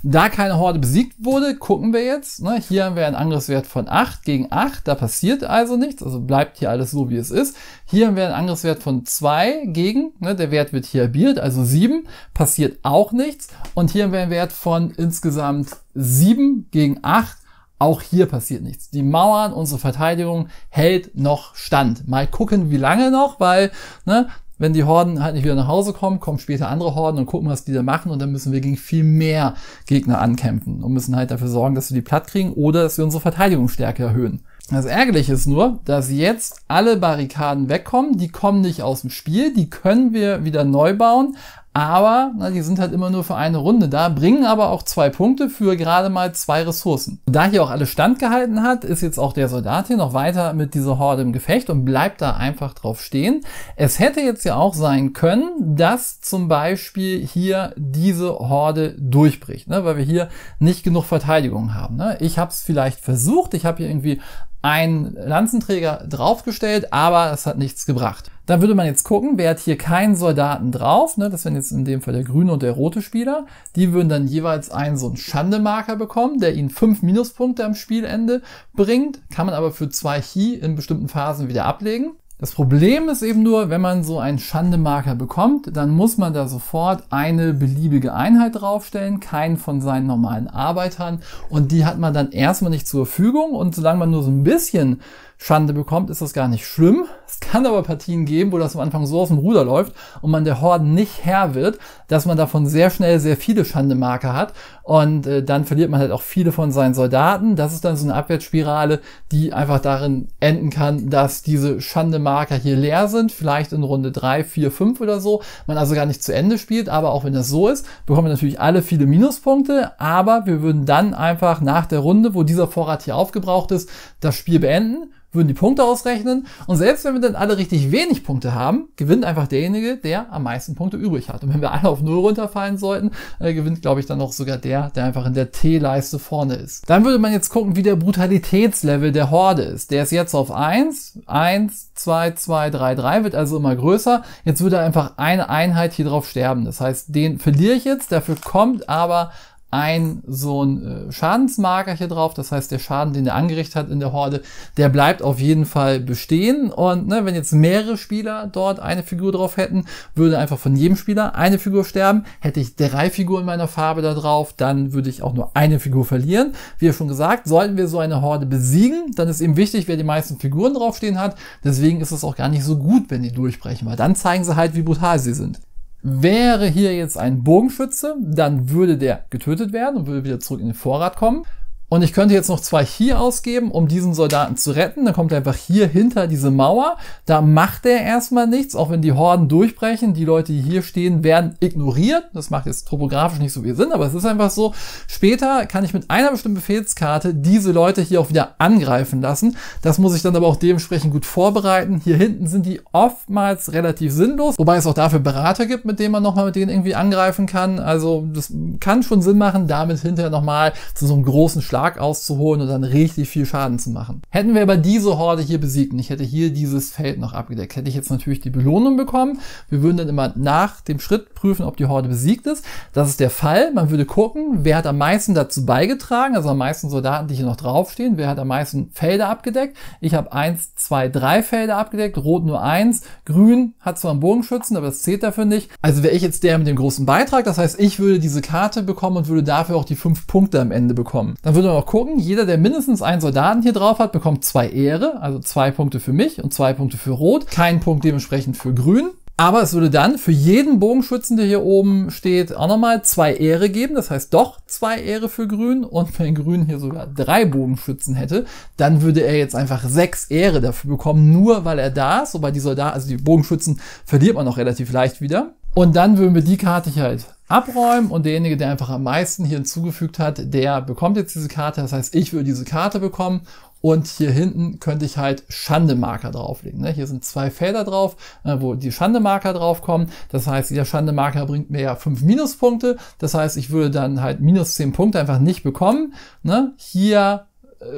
Da keine Horde besiegt wurde, gucken wir jetzt. Ne, hier haben wir einen Angriffswert von 8 gegen 8. Da passiert also nichts. Also bleibt hier alles so, wie es ist. Hier haben wir einen Angriffswert von 2 gegen. Ne, der Wert wird hier halbiert, also 7. Passiert auch nichts. Und hier haben wir einen Wert von insgesamt 7 gegen 8. Auch hier passiert nichts. Die Mauern, unsere Verteidigung hält noch stand. Mal gucken, wie lange noch, weil ne, wenn die Horden halt nicht wieder nach Hause kommen, kommen später andere Horden und gucken, was die da machen und dann müssen wir gegen viel mehr Gegner ankämpfen und müssen halt dafür sorgen, dass wir die platt kriegen oder dass wir unsere Verteidigungsstärke erhöhen. Das Ärgerliche ist nur, dass jetzt alle Barrikaden wegkommen, die kommen nicht aus dem Spiel, die können wir wieder neu bauen, aber na, die sind halt immer nur für eine Runde da, bringen aber auch zwei Punkte für gerade mal zwei Ressourcen. Da hier auch alles standgehalten hat, ist jetzt auch der Soldat hier noch weiter mit dieser Horde im Gefecht und bleibt da einfach drauf stehen. Es hätte jetzt ja auch sein können, dass zum Beispiel hier diese Horde durchbricht, ne, weil wir hier nicht genug Verteidigung haben. Ne. Ich habe es vielleicht versucht, ich habe hier irgendwie einen Lanzenträger draufgestellt, aber es hat nichts gebracht. Dann würde man jetzt gucken, wer hat hier keinen Soldaten drauf, ne? das wären jetzt in dem Fall der grüne und der rote Spieler. Die würden dann jeweils einen so einen Schandemarker bekommen, der ihnen fünf Minuspunkte am Spielende bringt, kann man aber für zwei Chi in bestimmten Phasen wieder ablegen. Das Problem ist eben nur, wenn man so einen Schandemarker bekommt, dann muss man da sofort eine beliebige Einheit draufstellen, keinen von seinen normalen Arbeitern. Und die hat man dann erstmal nicht zur Verfügung. Und solange man nur so ein bisschen Schande bekommt, ist das gar nicht schlimm. Es kann aber Partien geben, wo das am Anfang so aus dem Ruder läuft und man der Horden nicht Herr wird, dass man davon sehr schnell sehr viele Schandemarker hat. Und äh, dann verliert man halt auch viele von seinen Soldaten. Das ist dann so eine Abwärtsspirale, die einfach darin enden kann, dass diese Schandemarker hier leer sind, vielleicht in Runde 3, 4, 5 oder so, man also gar nicht zu Ende spielt, aber auch wenn das so ist, bekommen wir natürlich alle viele Minuspunkte, aber wir würden dann einfach nach der Runde, wo dieser Vorrat hier aufgebraucht ist, das Spiel beenden würden die Punkte ausrechnen und selbst wenn wir dann alle richtig wenig Punkte haben, gewinnt einfach derjenige, der am meisten Punkte übrig hat. Und wenn wir alle auf Null runterfallen sollten, äh, gewinnt, glaube ich, dann noch sogar der, der einfach in der T-Leiste vorne ist. Dann würde man jetzt gucken, wie der Brutalitätslevel der Horde ist. Der ist jetzt auf 1, 1, 2, 2, 3, 3, wird also immer größer. Jetzt würde einfach eine Einheit hier drauf sterben. Das heißt, den verliere ich jetzt, dafür kommt aber ein so ein äh, Schadensmarker hier drauf. Das heißt, der Schaden, den er angerichtet hat in der Horde, der bleibt auf jeden Fall bestehen. Und ne, wenn jetzt mehrere Spieler dort eine Figur drauf hätten, würde einfach von jedem Spieler eine Figur sterben. Hätte ich drei Figuren meiner Farbe da drauf, dann würde ich auch nur eine Figur verlieren. Wie schon gesagt, sollten wir so eine Horde besiegen, dann ist eben wichtig, wer die meisten Figuren draufstehen hat. Deswegen ist es auch gar nicht so gut, wenn die durchbrechen, weil dann zeigen sie halt, wie brutal sie sind. Wäre hier jetzt ein Bogenschütze, dann würde der getötet werden und würde wieder zurück in den Vorrat kommen. Und ich könnte jetzt noch zwei hier ausgeben, um diesen Soldaten zu retten. Dann kommt er einfach hier hinter diese Mauer. Da macht er erstmal nichts, auch wenn die Horden durchbrechen. Die Leute, die hier stehen, werden ignoriert. Das macht jetzt topografisch nicht so viel Sinn, aber es ist einfach so. Später kann ich mit einer bestimmten Befehlskarte diese Leute hier auch wieder angreifen lassen. Das muss ich dann aber auch dementsprechend gut vorbereiten. Hier hinten sind die oftmals relativ sinnlos, wobei es auch dafür Berater gibt, mit denen man nochmal mit denen irgendwie angreifen kann. Also das kann schon Sinn machen, damit hinterher nochmal zu so einem großen Schlag stark auszuholen und dann richtig viel Schaden zu machen. Hätten wir aber diese Horde hier besiegt und ich hätte hier dieses Feld noch abgedeckt, hätte ich jetzt natürlich die Belohnung bekommen. Wir würden dann immer nach dem Schritt prüfen, ob die Horde besiegt ist. Das ist der Fall. Man würde gucken, wer hat am meisten dazu beigetragen, also am meisten Soldaten, die hier noch draufstehen, wer hat am meisten Felder abgedeckt. Ich habe eins, zwei, drei Felder abgedeckt, rot nur eins, grün hat zwar einen Bogenschützen, aber das zählt dafür nicht. Also wäre ich jetzt der mit dem großen Beitrag, das heißt, ich würde diese Karte bekommen und würde dafür auch die fünf Punkte am Ende bekommen. Dann würde man auch gucken, jeder, der mindestens einen Soldaten hier drauf hat, bekommt zwei Ehre, also zwei Punkte für mich und zwei Punkte für Rot, kein Punkt dementsprechend für Grün. Aber es würde dann für jeden Bogenschützen, der hier oben steht, auch nochmal zwei Ehre geben. Das heißt doch zwei Ehre für Grün. Und wenn Grün hier sogar drei Bogenschützen hätte, dann würde er jetzt einfach sechs Ehre dafür bekommen, nur weil er da ist. Wobei die Soldaten, also die Bogenschützen verliert man noch relativ leicht wieder. Und dann würden wir die Karte hier halt abräumen und derjenige, der einfach am meisten hier hinzugefügt hat, der bekommt jetzt diese Karte. Das heißt, ich würde diese Karte bekommen und hier hinten könnte ich halt Schandemarker drauflegen. Ne? Hier sind zwei Felder drauf, äh, wo die Schandemarker draufkommen. Das heißt, dieser Schandemarker bringt mir ja fünf Minuspunkte. Das heißt, ich würde dann halt minus zehn Punkte einfach nicht bekommen. Ne? Hier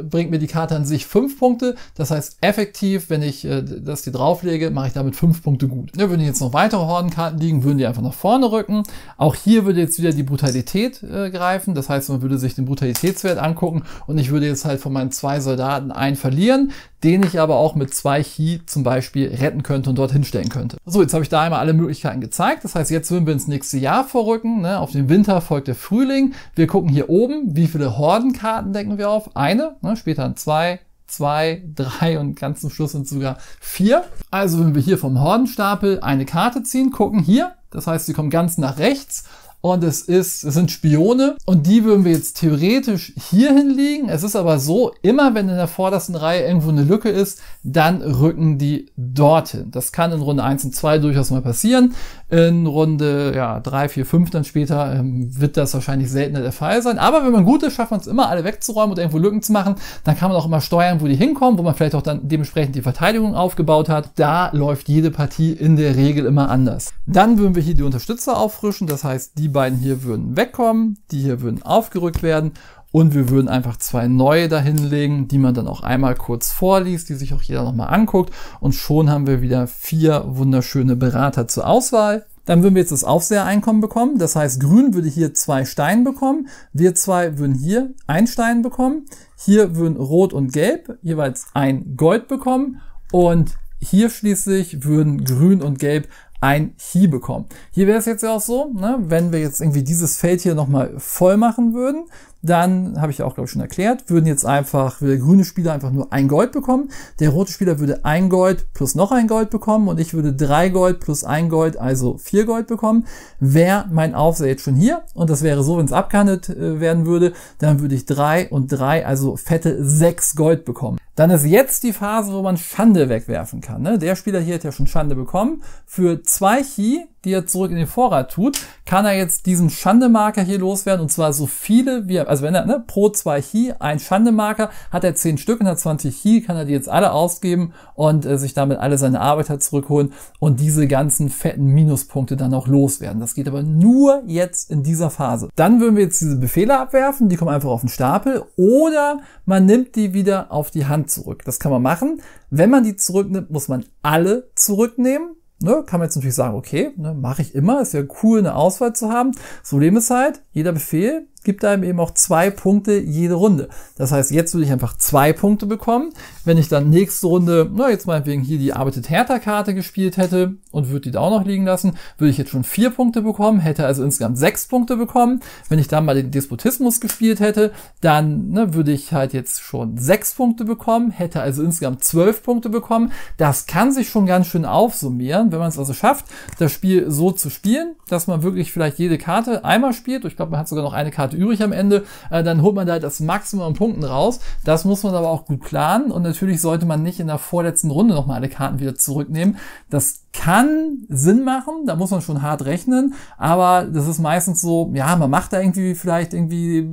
bringt mir die Karte an sich fünf Punkte. Das heißt, effektiv, wenn ich äh, das hier drauflege, mache ich damit fünf Punkte gut. Ja, würden jetzt noch weitere Hordenkarten liegen, würden die einfach nach vorne rücken. Auch hier würde jetzt wieder die Brutalität äh, greifen. Das heißt, man würde sich den Brutalitätswert angucken und ich würde jetzt halt von meinen zwei Soldaten einen verlieren den ich aber auch mit zwei Chi zum Beispiel retten könnte und dorthin stellen könnte. So, jetzt habe ich da einmal alle Möglichkeiten gezeigt. Das heißt, jetzt würden wir ins nächste Jahr vorrücken. Ne? Auf den Winter folgt der Frühling. Wir gucken hier oben, wie viele Hordenkarten decken wir auf. Eine, ne? später zwei, zwei, drei und ganz zum Schluss sind sogar vier. Also wenn wir hier vom Hordenstapel eine Karte ziehen, gucken hier, das heißt, sie kommen ganz nach rechts und es ist, es sind Spione und die würden wir jetzt theoretisch hier hinlegen. Es ist aber so, immer wenn in der vordersten Reihe irgendwo eine Lücke ist, dann rücken die dorthin. Das kann in Runde 1 und 2 durchaus mal passieren. In Runde ja, 3, 4, 5 dann später ähm, wird das wahrscheinlich seltener der Fall sein. Aber wenn man gut ist, schafft man es immer, alle wegzuräumen und irgendwo Lücken zu machen. Dann kann man auch immer steuern, wo die hinkommen, wo man vielleicht auch dann dementsprechend die Verteidigung aufgebaut hat. Da läuft jede Partie in der Regel immer anders. Dann würden wir hier die Unterstützer auffrischen. Das heißt, die beiden hier würden wegkommen, die hier würden aufgerückt werden und wir würden einfach zwei neue dahinlegen, die man dann auch einmal kurz vorliest, die sich auch jeder nochmal anguckt und schon haben wir wieder vier wunderschöne Berater zur Auswahl. Dann würden wir jetzt das Aufsehereinkommen bekommen. Das heißt, Grün würde hier zwei Steine bekommen. Wir zwei würden hier ein Stein bekommen. Hier würden Rot und Gelb jeweils ein Gold bekommen. Und hier schließlich würden Grün und Gelb ein Chi bekommen. Hier wäre es jetzt ja auch so, ne, wenn wir jetzt irgendwie dieses Feld hier nochmal voll machen würden, dann, habe ich ja auch, glaube ich, schon erklärt, würden jetzt einfach, würde der grüne Spieler einfach nur ein Gold bekommen, der rote Spieler würde ein Gold plus noch ein Gold bekommen und ich würde drei Gold plus ein Gold, also vier Gold bekommen. Wäre mein Aufseher jetzt schon hier und das wäre so, wenn es abgehandelt äh, werden würde, dann würde ich drei und drei, also fette sechs Gold bekommen. Dann ist jetzt die Phase, wo man Schande wegwerfen kann. Ne? Der Spieler hier hat ja schon Schande bekommen. Für zwei Chi die er zurück in den Vorrat tut, kann er jetzt diesen Schandemarker hier loswerden und zwar so viele wie also wenn er ne, pro zwei Chi ein Schandemarker hat er 10 Stück und hat 20 Chi, kann er die jetzt alle ausgeben und äh, sich damit alle seine Arbeiter zurückholen und diese ganzen fetten Minuspunkte dann auch loswerden. Das geht aber nur jetzt in dieser Phase. Dann würden wir jetzt diese Befehle abwerfen, die kommen einfach auf den Stapel oder man nimmt die wieder auf die Hand zurück. Das kann man machen. Wenn man die zurücknimmt, muss man alle zurücknehmen. Ne, kann man jetzt natürlich sagen, okay, ne, mache ich immer, ist ja cool, eine Auswahl zu haben. Das Problem ist halt, jeder Befehl gibt einem eben auch zwei Punkte jede Runde. Das heißt, jetzt würde ich einfach zwei Punkte bekommen. Wenn ich dann nächste Runde, na jetzt meinetwegen hier die arbeitet härter Karte gespielt hätte und würde die da auch noch liegen lassen, würde ich jetzt schon vier Punkte bekommen, hätte also insgesamt sechs Punkte bekommen. Wenn ich dann mal den Despotismus gespielt hätte, dann ne, würde ich halt jetzt schon sechs Punkte bekommen, hätte also insgesamt zwölf Punkte bekommen. Das kann sich schon ganz schön aufsummieren, wenn man es also schafft, das Spiel so zu spielen, dass man wirklich vielleicht jede Karte einmal spielt. Ich glaube, man hat sogar noch eine Karte übrig am Ende, äh, dann holt man da das Maximum an Punkten raus. Das muss man aber auch gut planen und natürlich sollte man nicht in der vorletzten Runde nochmal alle Karten wieder zurücknehmen. Das kann Sinn machen, da muss man schon hart rechnen, aber das ist meistens so, ja, man macht da irgendwie vielleicht irgendwie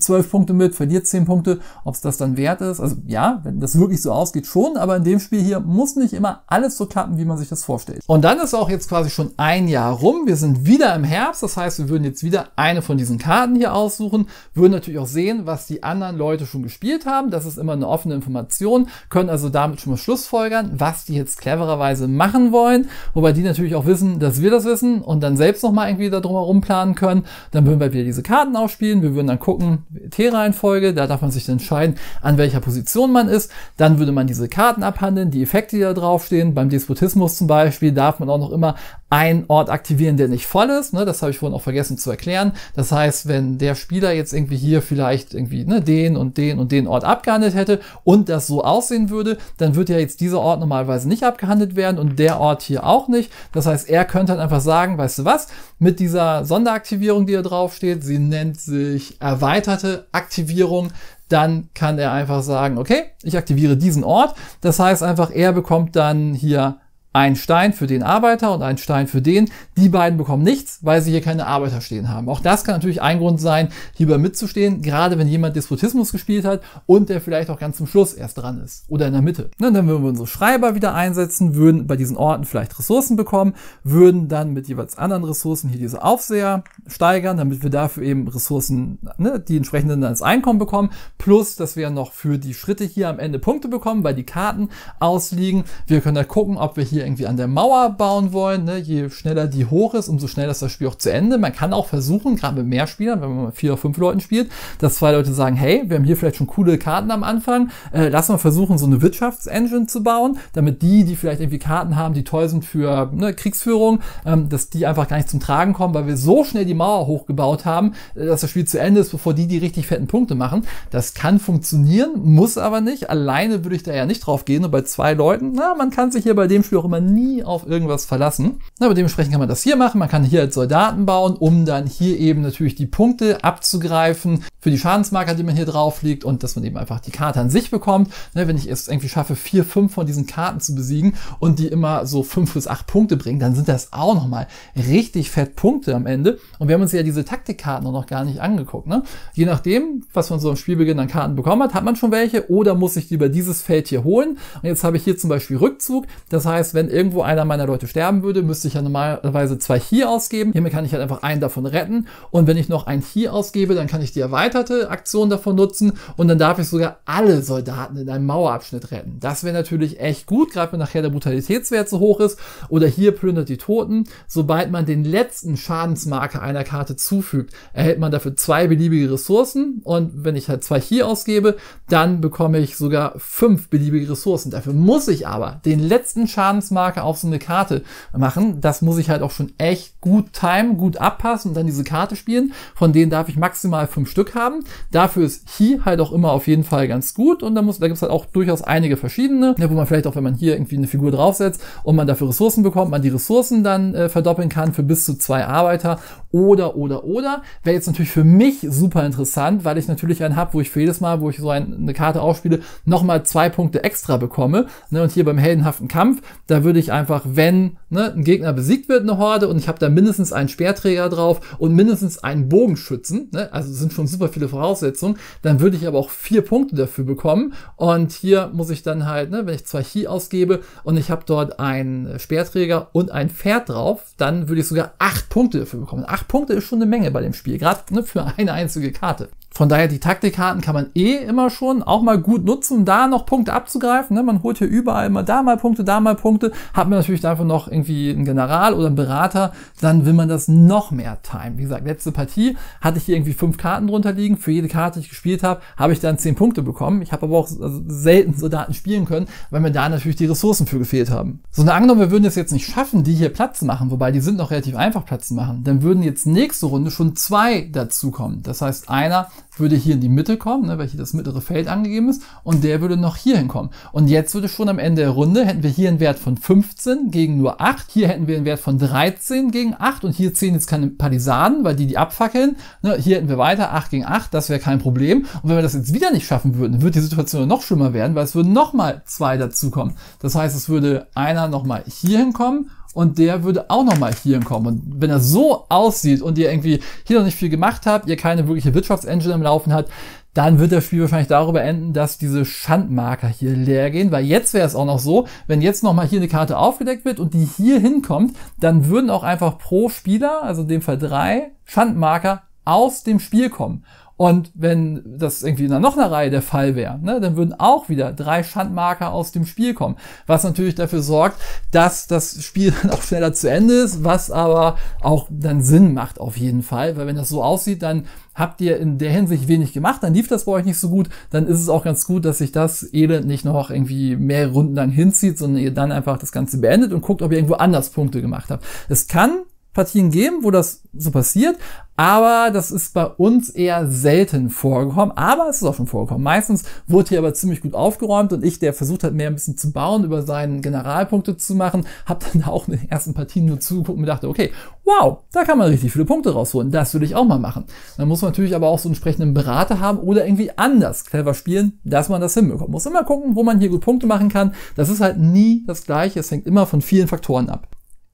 zwölf Punkte mit, verliert zehn Punkte, ob es das dann wert ist. Also ja, wenn das wirklich so ausgeht, schon, aber in dem Spiel hier muss nicht immer alles so klappen, wie man sich das vorstellt. Und dann ist auch jetzt quasi schon ein Jahr rum, wir sind wieder im Herbst, das heißt, wir würden jetzt wieder eine von diesen Karten hier aus aussuchen, würden natürlich auch sehen, was die anderen Leute schon gespielt haben. Das ist immer eine offene Information, können also damit schon mal Schlussfolgern, was die jetzt clevererweise machen wollen, wobei die natürlich auch wissen, dass wir das wissen und dann selbst nochmal irgendwie da drumherum planen können. Dann würden wir wieder diese Karten ausspielen, wir würden dann gucken, T-Reihenfolge, da darf man sich entscheiden, an welcher Position man ist. Dann würde man diese Karten abhandeln, die Effekte, die da draufstehen. Beim Despotismus zum Beispiel darf man auch noch immer einen Ort aktivieren, der nicht voll ist. Ne? Das habe ich vorhin auch vergessen zu erklären. Das heißt, wenn der Spieler jetzt irgendwie hier vielleicht irgendwie ne, den und den und den Ort abgehandelt hätte und das so aussehen würde, dann wird ja jetzt dieser Ort normalerweise nicht abgehandelt werden und der Ort hier auch nicht. Das heißt, er könnte dann einfach sagen, weißt du was, mit dieser Sonderaktivierung, die da drauf steht, sie nennt sich erweiterte Aktivierung, dann kann er einfach sagen, okay, ich aktiviere diesen Ort. Das heißt einfach, er bekommt dann hier ein Stein für den Arbeiter und ein Stein für den. Die beiden bekommen nichts, weil sie hier keine Arbeiter stehen haben. Auch das kann natürlich ein Grund sein, hierbei mitzustehen, gerade wenn jemand Despotismus gespielt hat und der vielleicht auch ganz zum Schluss erst dran ist oder in der Mitte. dann würden wir unsere Schreiber wieder einsetzen, würden bei diesen Orten vielleicht Ressourcen bekommen, würden dann mit jeweils anderen Ressourcen hier diese Aufseher steigern, damit wir dafür eben Ressourcen, ne, die entsprechenden als Einkommen bekommen, plus, dass wir noch für die Schritte hier am Ende Punkte bekommen, weil die Karten ausliegen. Wir können da gucken, ob wir hier irgendwie an der Mauer bauen wollen, ne, je schneller die hoch ist, umso schneller ist das Spiel auch zu Ende. Man kann auch versuchen, gerade mit mehr Spielern, wenn man mit vier oder fünf Leuten spielt, dass zwei Leute sagen, hey, wir haben hier vielleicht schon coole Karten am Anfang, äh, lass mal versuchen, so eine Wirtschaftsengine zu bauen, damit die, die vielleicht irgendwie Karten haben, die toll sind für ne, Kriegsführung, ähm, dass die einfach gar nicht zum Tragen kommen, weil wir so schnell die Mauer hochgebaut haben, äh, dass das Spiel zu Ende ist, bevor die die richtig fetten Punkte machen. Das kann funktionieren, muss aber nicht. Alleine würde ich da ja nicht drauf gehen. Und bei zwei Leuten, na, man kann sich hier bei dem Spiel auch immer nie auf irgendwas verlassen. Aber dementsprechend kann man das hier machen. Man kann hier als Soldaten bauen, um dann hier eben natürlich die Punkte abzugreifen für die Schadensmarker, die man hier drauf liegt und dass man eben einfach die Karte an sich bekommt. Ne, wenn ich es irgendwie schaffe, vier, fünf von diesen Karten zu besiegen und die immer so fünf bis acht Punkte bringen, dann sind das auch nochmal richtig fett Punkte am Ende. Und wir haben uns ja diese Taktikkarten noch gar nicht angeguckt. Ne? Je nachdem, was man so am Spielbeginn an Karten bekommen hat, hat man schon welche oder muss ich lieber dieses Feld hier holen. Und jetzt habe ich hier zum Beispiel Rückzug. Das heißt, wenn irgendwo einer meiner Leute sterben würde, müsste ich ja normalerweise zwei hier ausgeben. Hiermit kann ich halt einfach einen davon retten. Und wenn ich noch ein hier ausgebe, dann kann ich die erweiterte Aktion davon nutzen. Und dann darf ich sogar alle Soldaten in einem Mauerabschnitt retten. Das wäre natürlich echt gut, gerade wenn nachher der Brutalitätswert so hoch ist. Oder hier plündert die Toten. Sobald man den letzten Schadensmarker einer Karte zufügt, erhält man dafür zwei beliebige Ressourcen. Und wenn ich halt zwei hier ausgebe, dann bekomme ich sogar fünf beliebige Ressourcen. Dafür muss ich aber den letzten Schadensmarker auf so eine Karte machen. Das muss ich halt auch schon echt gut timen, gut abpassen und dann diese Karte spielen. Von denen darf ich maximal fünf Stück haben. Dafür ist hier halt auch immer auf jeden Fall ganz gut und da da gibt es halt auch durchaus einige verschiedene, ne, wo man vielleicht auch, wenn man hier irgendwie eine Figur draufsetzt und man dafür Ressourcen bekommt, man die Ressourcen dann äh, verdoppeln kann für bis zu zwei Arbeiter oder, oder, oder. Wäre jetzt natürlich für mich super interessant, weil ich natürlich einen habe, wo ich für jedes Mal, wo ich so ein, eine Karte ausspiele, nochmal zwei Punkte extra bekomme. Ne, und hier beim heldenhaften Kampf, da würde ich einfach, wenn ne, ein Gegner besiegt wird, eine Horde, und ich habe da mindestens einen Speerträger drauf und mindestens einen Bogenschützen, ne, also sind schon super viele Voraussetzungen, dann würde ich aber auch vier Punkte dafür bekommen. Und hier muss ich dann halt, ne, wenn ich zwei Chi ausgebe und ich habe dort einen Speerträger und ein Pferd drauf, dann würde ich sogar acht Punkte dafür bekommen. Acht Punkte ist schon eine Menge bei dem Spiel, gerade ne, für eine einzige Karte. Von daher, die Taktikkarten kann man eh immer schon auch mal gut nutzen, um da noch Punkte abzugreifen. Ne? Man holt hier überall immer da mal Punkte, da mal Punkte. Hat man natürlich dafür noch irgendwie einen General oder einen Berater, dann will man das noch mehr time. Wie gesagt, letzte Partie hatte ich hier irgendwie fünf Karten drunter liegen. Für jede Karte, die ich gespielt habe, habe ich dann zehn Punkte bekommen. Ich habe aber auch also selten Soldaten spielen können, weil mir da natürlich die Ressourcen für gefehlt haben. So, eine angenommen, wir würden es jetzt nicht schaffen, die hier Platz zu machen, wobei die sind noch relativ einfach Platz zu machen, dann würden jetzt nächste Runde schon zwei dazukommen. Das heißt, einer würde hier in die Mitte kommen, ne, weil hier das mittlere Feld angegeben ist, und der würde noch hier hinkommen. Und jetzt würde schon am Ende der Runde, hätten wir hier einen Wert von 15 gegen nur 8, hier hätten wir einen Wert von 13 gegen 8 und hier zählen jetzt keine Palisaden, weil die die abfackeln. Ne, hier hätten wir weiter 8 gegen 8, das wäre kein Problem. Und wenn wir das jetzt wieder nicht schaffen würden, würde die Situation noch schlimmer werden, weil es würden nochmal zwei dazukommen. Das heißt, es würde einer nochmal hier hinkommen und der würde auch nochmal hier kommen. Und wenn er so aussieht und ihr irgendwie hier noch nicht viel gemacht habt, ihr keine wirkliche Wirtschaftsengine am Laufen habt, dann wird das Spiel wahrscheinlich darüber enden, dass diese Schandmarker hier leer gehen, weil jetzt wäre es auch noch so, wenn jetzt nochmal hier eine Karte aufgedeckt wird und die hier hinkommt, dann würden auch einfach pro Spieler, also in dem Fall drei, Schandmarker aus dem Spiel kommen. Und wenn das irgendwie in noch einer Reihe der Fall wäre, ne, dann würden auch wieder drei Schandmarker aus dem Spiel kommen. Was natürlich dafür sorgt, dass das Spiel dann auch schneller zu Ende ist, was aber auch dann Sinn macht auf jeden Fall. Weil wenn das so aussieht, dann habt ihr in der Hinsicht wenig gemacht, dann lief das bei euch nicht so gut, dann ist es auch ganz gut, dass sich das Elend nicht noch irgendwie mehrere Runden lang hinzieht, sondern ihr dann einfach das Ganze beendet und guckt, ob ihr irgendwo anders Punkte gemacht habt. Es kann Partien geben, wo das so passiert, aber das ist bei uns eher selten vorgekommen, aber es ist auch schon vorgekommen. Meistens wurde hier aber ziemlich gut aufgeräumt und ich, der versucht hat, mehr ein bisschen zu bauen, über seinen Generalpunkte zu machen, habe dann auch in den ersten Partien nur zugeguckt und dachte, okay, wow, da kann man richtig viele Punkte rausholen, das würde ich auch mal machen. Dann muss man natürlich aber auch so einen entsprechenden Berater haben oder irgendwie anders clever spielen, dass man das hinbekommt. Muss immer gucken, wo man hier gut Punkte machen kann. Das ist halt nie das Gleiche, es hängt immer von vielen Faktoren ab.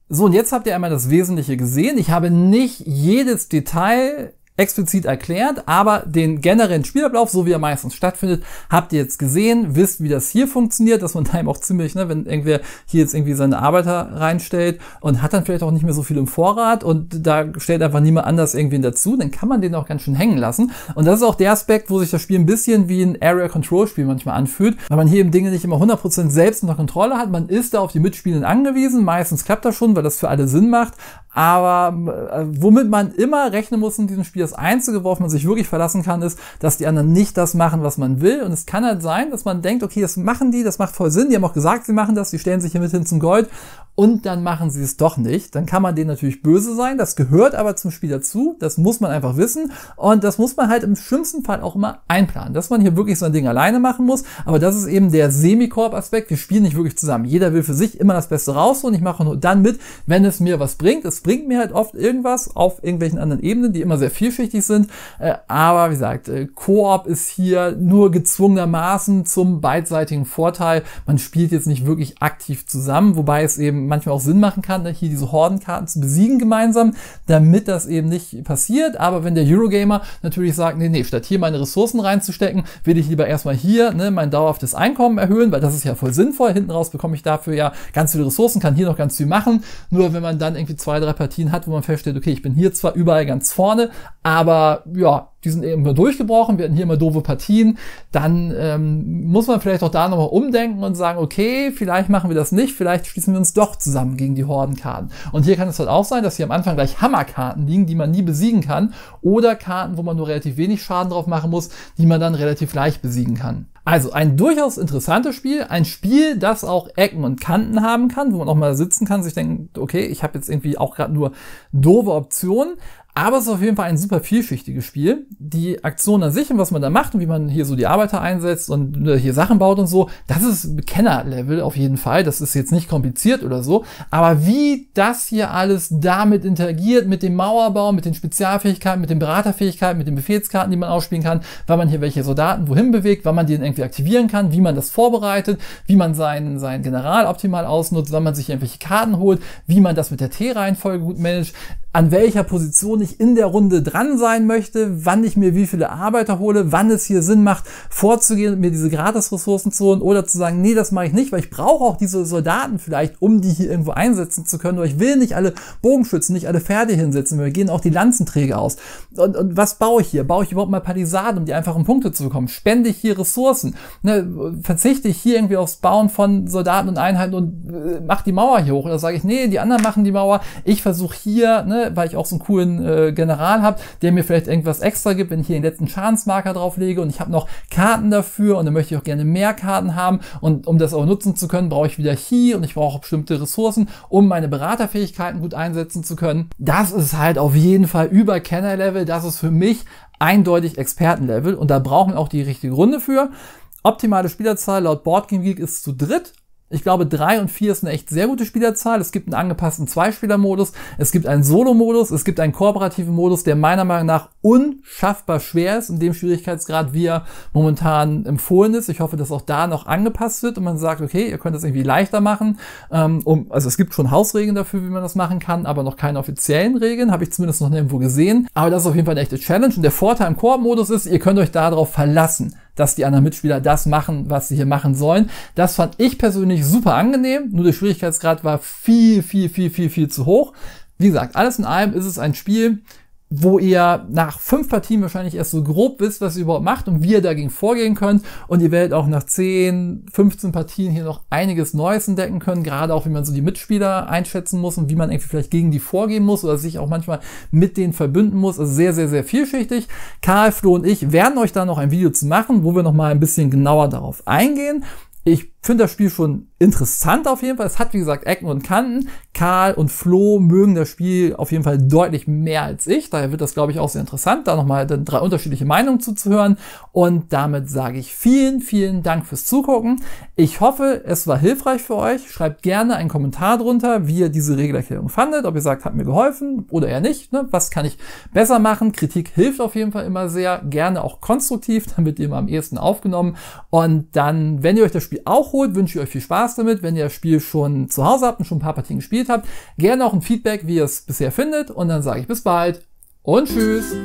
So, und jetzt habt ihr einmal das Wesentliche gesehen. Ich habe nicht jedes Detail explizit erklärt, aber den generellen Spielablauf, so wie er meistens stattfindet, habt ihr jetzt gesehen, wisst, wie das hier funktioniert, dass man da eben auch ziemlich, ne, wenn irgendwer hier jetzt irgendwie seine Arbeiter reinstellt und hat dann vielleicht auch nicht mehr so viel im Vorrat und da stellt einfach niemand anders irgendwen dazu, dann kann man den auch ganz schön hängen lassen. Und das ist auch der Aspekt, wo sich das Spiel ein bisschen wie ein Area Control Spiel manchmal anfühlt, weil man hier eben Dinge nicht immer 100% selbst unter Kontrolle hat. Man ist da auf die Mitspielenden angewiesen. Meistens klappt das schon, weil das für alle Sinn macht. Aber äh, womit man immer rechnen muss in diesem Spiel, das Einzige, worauf man sich wirklich verlassen kann, ist, dass die anderen nicht das machen, was man will. Und es kann halt sein, dass man denkt, okay, das machen die, das macht voll Sinn. Die haben auch gesagt, sie machen das, die stellen sich hier mit hin zum Gold und dann machen sie es doch nicht. Dann kann man denen natürlich böse sein. Das gehört aber zum Spiel dazu. Das muss man einfach wissen. Und das muss man halt im schlimmsten Fall auch immer einplanen, dass man hier wirklich so ein Ding alleine machen muss. Aber das ist eben der Semikorb-Aspekt. Wir spielen nicht wirklich zusammen. Jeder will für sich immer das Beste rausholen. Ich mache nur dann mit, wenn es mir was bringt. Es bringt mir halt oft irgendwas auf irgendwelchen anderen Ebenen, die immer sehr vielschichtig sind. Äh, aber wie gesagt, äh, Koop ist hier nur gezwungenermaßen zum beidseitigen Vorteil. Man spielt jetzt nicht wirklich aktiv zusammen, wobei es eben manchmal auch Sinn machen kann, ne, hier diese Hordenkarten zu besiegen gemeinsam, damit das eben nicht passiert. Aber wenn der Eurogamer natürlich sagt, nee, nee, statt hier meine Ressourcen reinzustecken, will ich lieber erstmal hier ne, mein dauerhaftes Einkommen erhöhen, weil das ist ja voll sinnvoll. Hinten raus bekomme ich dafür ja ganz viele Ressourcen, kann hier noch ganz viel machen. Nur wenn man dann irgendwie zwei, drei Partien hat, wo man feststellt, okay, ich bin hier zwar überall ganz vorne, aber ja, die sind eben durchgebrochen, wir hatten hier immer doofe Partien, dann ähm, muss man vielleicht auch da nochmal umdenken und sagen, okay, vielleicht machen wir das nicht, vielleicht schließen wir uns doch zusammen gegen die Hordenkarten. Und hier kann es halt auch sein, dass hier am Anfang gleich Hammerkarten liegen, die man nie besiegen kann, oder Karten, wo man nur relativ wenig Schaden drauf machen muss, die man dann relativ leicht besiegen kann. Also ein durchaus interessantes Spiel, ein Spiel, das auch Ecken und Kanten haben kann, wo man auch mal sitzen kann, sich denkt, okay, ich habe jetzt irgendwie auch gerade nur doofe Optionen, aber es ist auf jeden Fall ein super vielschichtiges Spiel. Die Aktion an sich und was man da macht und wie man hier so die Arbeiter einsetzt und äh, hier Sachen baut und so, das ist Kennerlevel auf jeden Fall. Das ist jetzt nicht kompliziert oder so. Aber wie das hier alles damit interagiert, mit dem Mauerbau, mit den Spezialfähigkeiten, mit den Beraterfähigkeiten, mit den Befehlskarten, die man ausspielen kann, weil man hier welche Soldaten wohin bewegt, wann man die irgendwie aktivieren kann, wie man das vorbereitet, wie man seinen, seinen General optimal ausnutzt, wann man sich irgendwelche Karten holt, wie man das mit der T-Reihenfolge gut managt, an welcher Position ich in der Runde dran sein möchte, wann ich mir wie viele Arbeiter hole, wann es hier Sinn macht, vorzugehen, mir diese Gratis-Ressourcen zu holen oder zu sagen, nee, das mache ich nicht, weil ich brauche auch diese Soldaten vielleicht, um die hier irgendwo einsetzen zu können, oder ich will nicht alle Bogenschützen, nicht alle Pferde hinsetzen, wir gehen auch die Lanzenträger aus. Und, und was baue ich hier? Baue ich überhaupt mal Palisaden, um die einfachen Punkte zu bekommen? Spende ich hier Ressourcen? Ne, verzichte ich hier irgendwie aufs Bauen von Soldaten und Einheiten und äh, mach die Mauer hier hoch? Oder sage ich, nee, die anderen machen die Mauer, ich versuche hier, ne, weil ich auch so einen coolen äh, General habe, der mir vielleicht irgendwas extra gibt, wenn ich hier den letzten Schadensmarker drauflege und ich habe noch Karten dafür und dann möchte ich auch gerne mehr Karten haben und um das auch nutzen zu können, brauche ich wieder hier und ich brauche bestimmte Ressourcen, um meine Beraterfähigkeiten gut einsetzen zu können. Das ist halt auf jeden Fall über Kenner-Level, das ist für mich eindeutig Expertenlevel und da brauchen wir auch die richtige Runde für. Optimale Spielerzahl laut Boardgame Geek ist zu dritt. Ich glaube, drei und vier ist eine echt sehr gute Spielerzahl. Es gibt einen angepassten Zweispieler-Modus, es gibt einen Solo-Modus, es gibt einen kooperativen Modus, der meiner Meinung nach unschaffbar schwer ist, in dem Schwierigkeitsgrad, wie er momentan empfohlen ist. Ich hoffe, dass auch da noch angepasst wird und man sagt, okay, ihr könnt das irgendwie leichter machen. Ähm, um, also es gibt schon Hausregeln dafür, wie man das machen kann, aber noch keine offiziellen Regeln, habe ich zumindest noch nirgendwo gesehen. Aber das ist auf jeden Fall eine echte Challenge und der Vorteil im Koop-Modus ist, ihr könnt euch darauf verlassen dass die anderen Mitspieler das machen, was sie hier machen sollen. Das fand ich persönlich super angenehm, nur der Schwierigkeitsgrad war viel, viel, viel, viel, viel zu hoch. Wie gesagt, alles in allem ist es ein Spiel, wo ihr nach fünf Partien wahrscheinlich erst so grob wisst, was ihr überhaupt macht und wie ihr dagegen vorgehen könnt. Und ihr werdet auch nach 10, 15 Partien hier noch einiges Neues entdecken können, gerade auch wie man so die Mitspieler einschätzen muss und wie man irgendwie vielleicht gegen die vorgehen muss oder sich auch manchmal mit denen verbünden muss. Also sehr, sehr, sehr vielschichtig. Karl, Flo und ich werden euch da noch ein Video zu machen, wo wir noch mal ein bisschen genauer darauf eingehen. Ich finde das Spiel schon interessant auf jeden Fall. Es hat, wie gesagt, Ecken und Kanten. Karl und Flo mögen das Spiel auf jeden Fall deutlich mehr als ich. Daher wird das, glaube ich, auch sehr interessant, da nochmal drei unterschiedliche Meinungen zuzuhören. Und damit sage ich vielen, vielen Dank fürs Zugucken. Ich hoffe, es war hilfreich für euch. Schreibt gerne einen Kommentar drunter, wie ihr diese Regelerklärung fandet. Ob ihr sagt, hat mir geholfen oder eher nicht. Ne? Was kann ich besser machen? Kritik hilft auf jeden Fall immer sehr. Gerne auch konstruktiv, damit ihr immer am ehesten aufgenommen. Und dann, wenn ihr euch das Spiel auch holt, wünsche ich euch viel Spaß damit. Wenn ihr das Spiel schon zu Hause habt und schon ein paar Partien gespielt habt, gerne auch ein Feedback, wie ihr es bisher findet. Und dann sage ich bis bald und tschüss.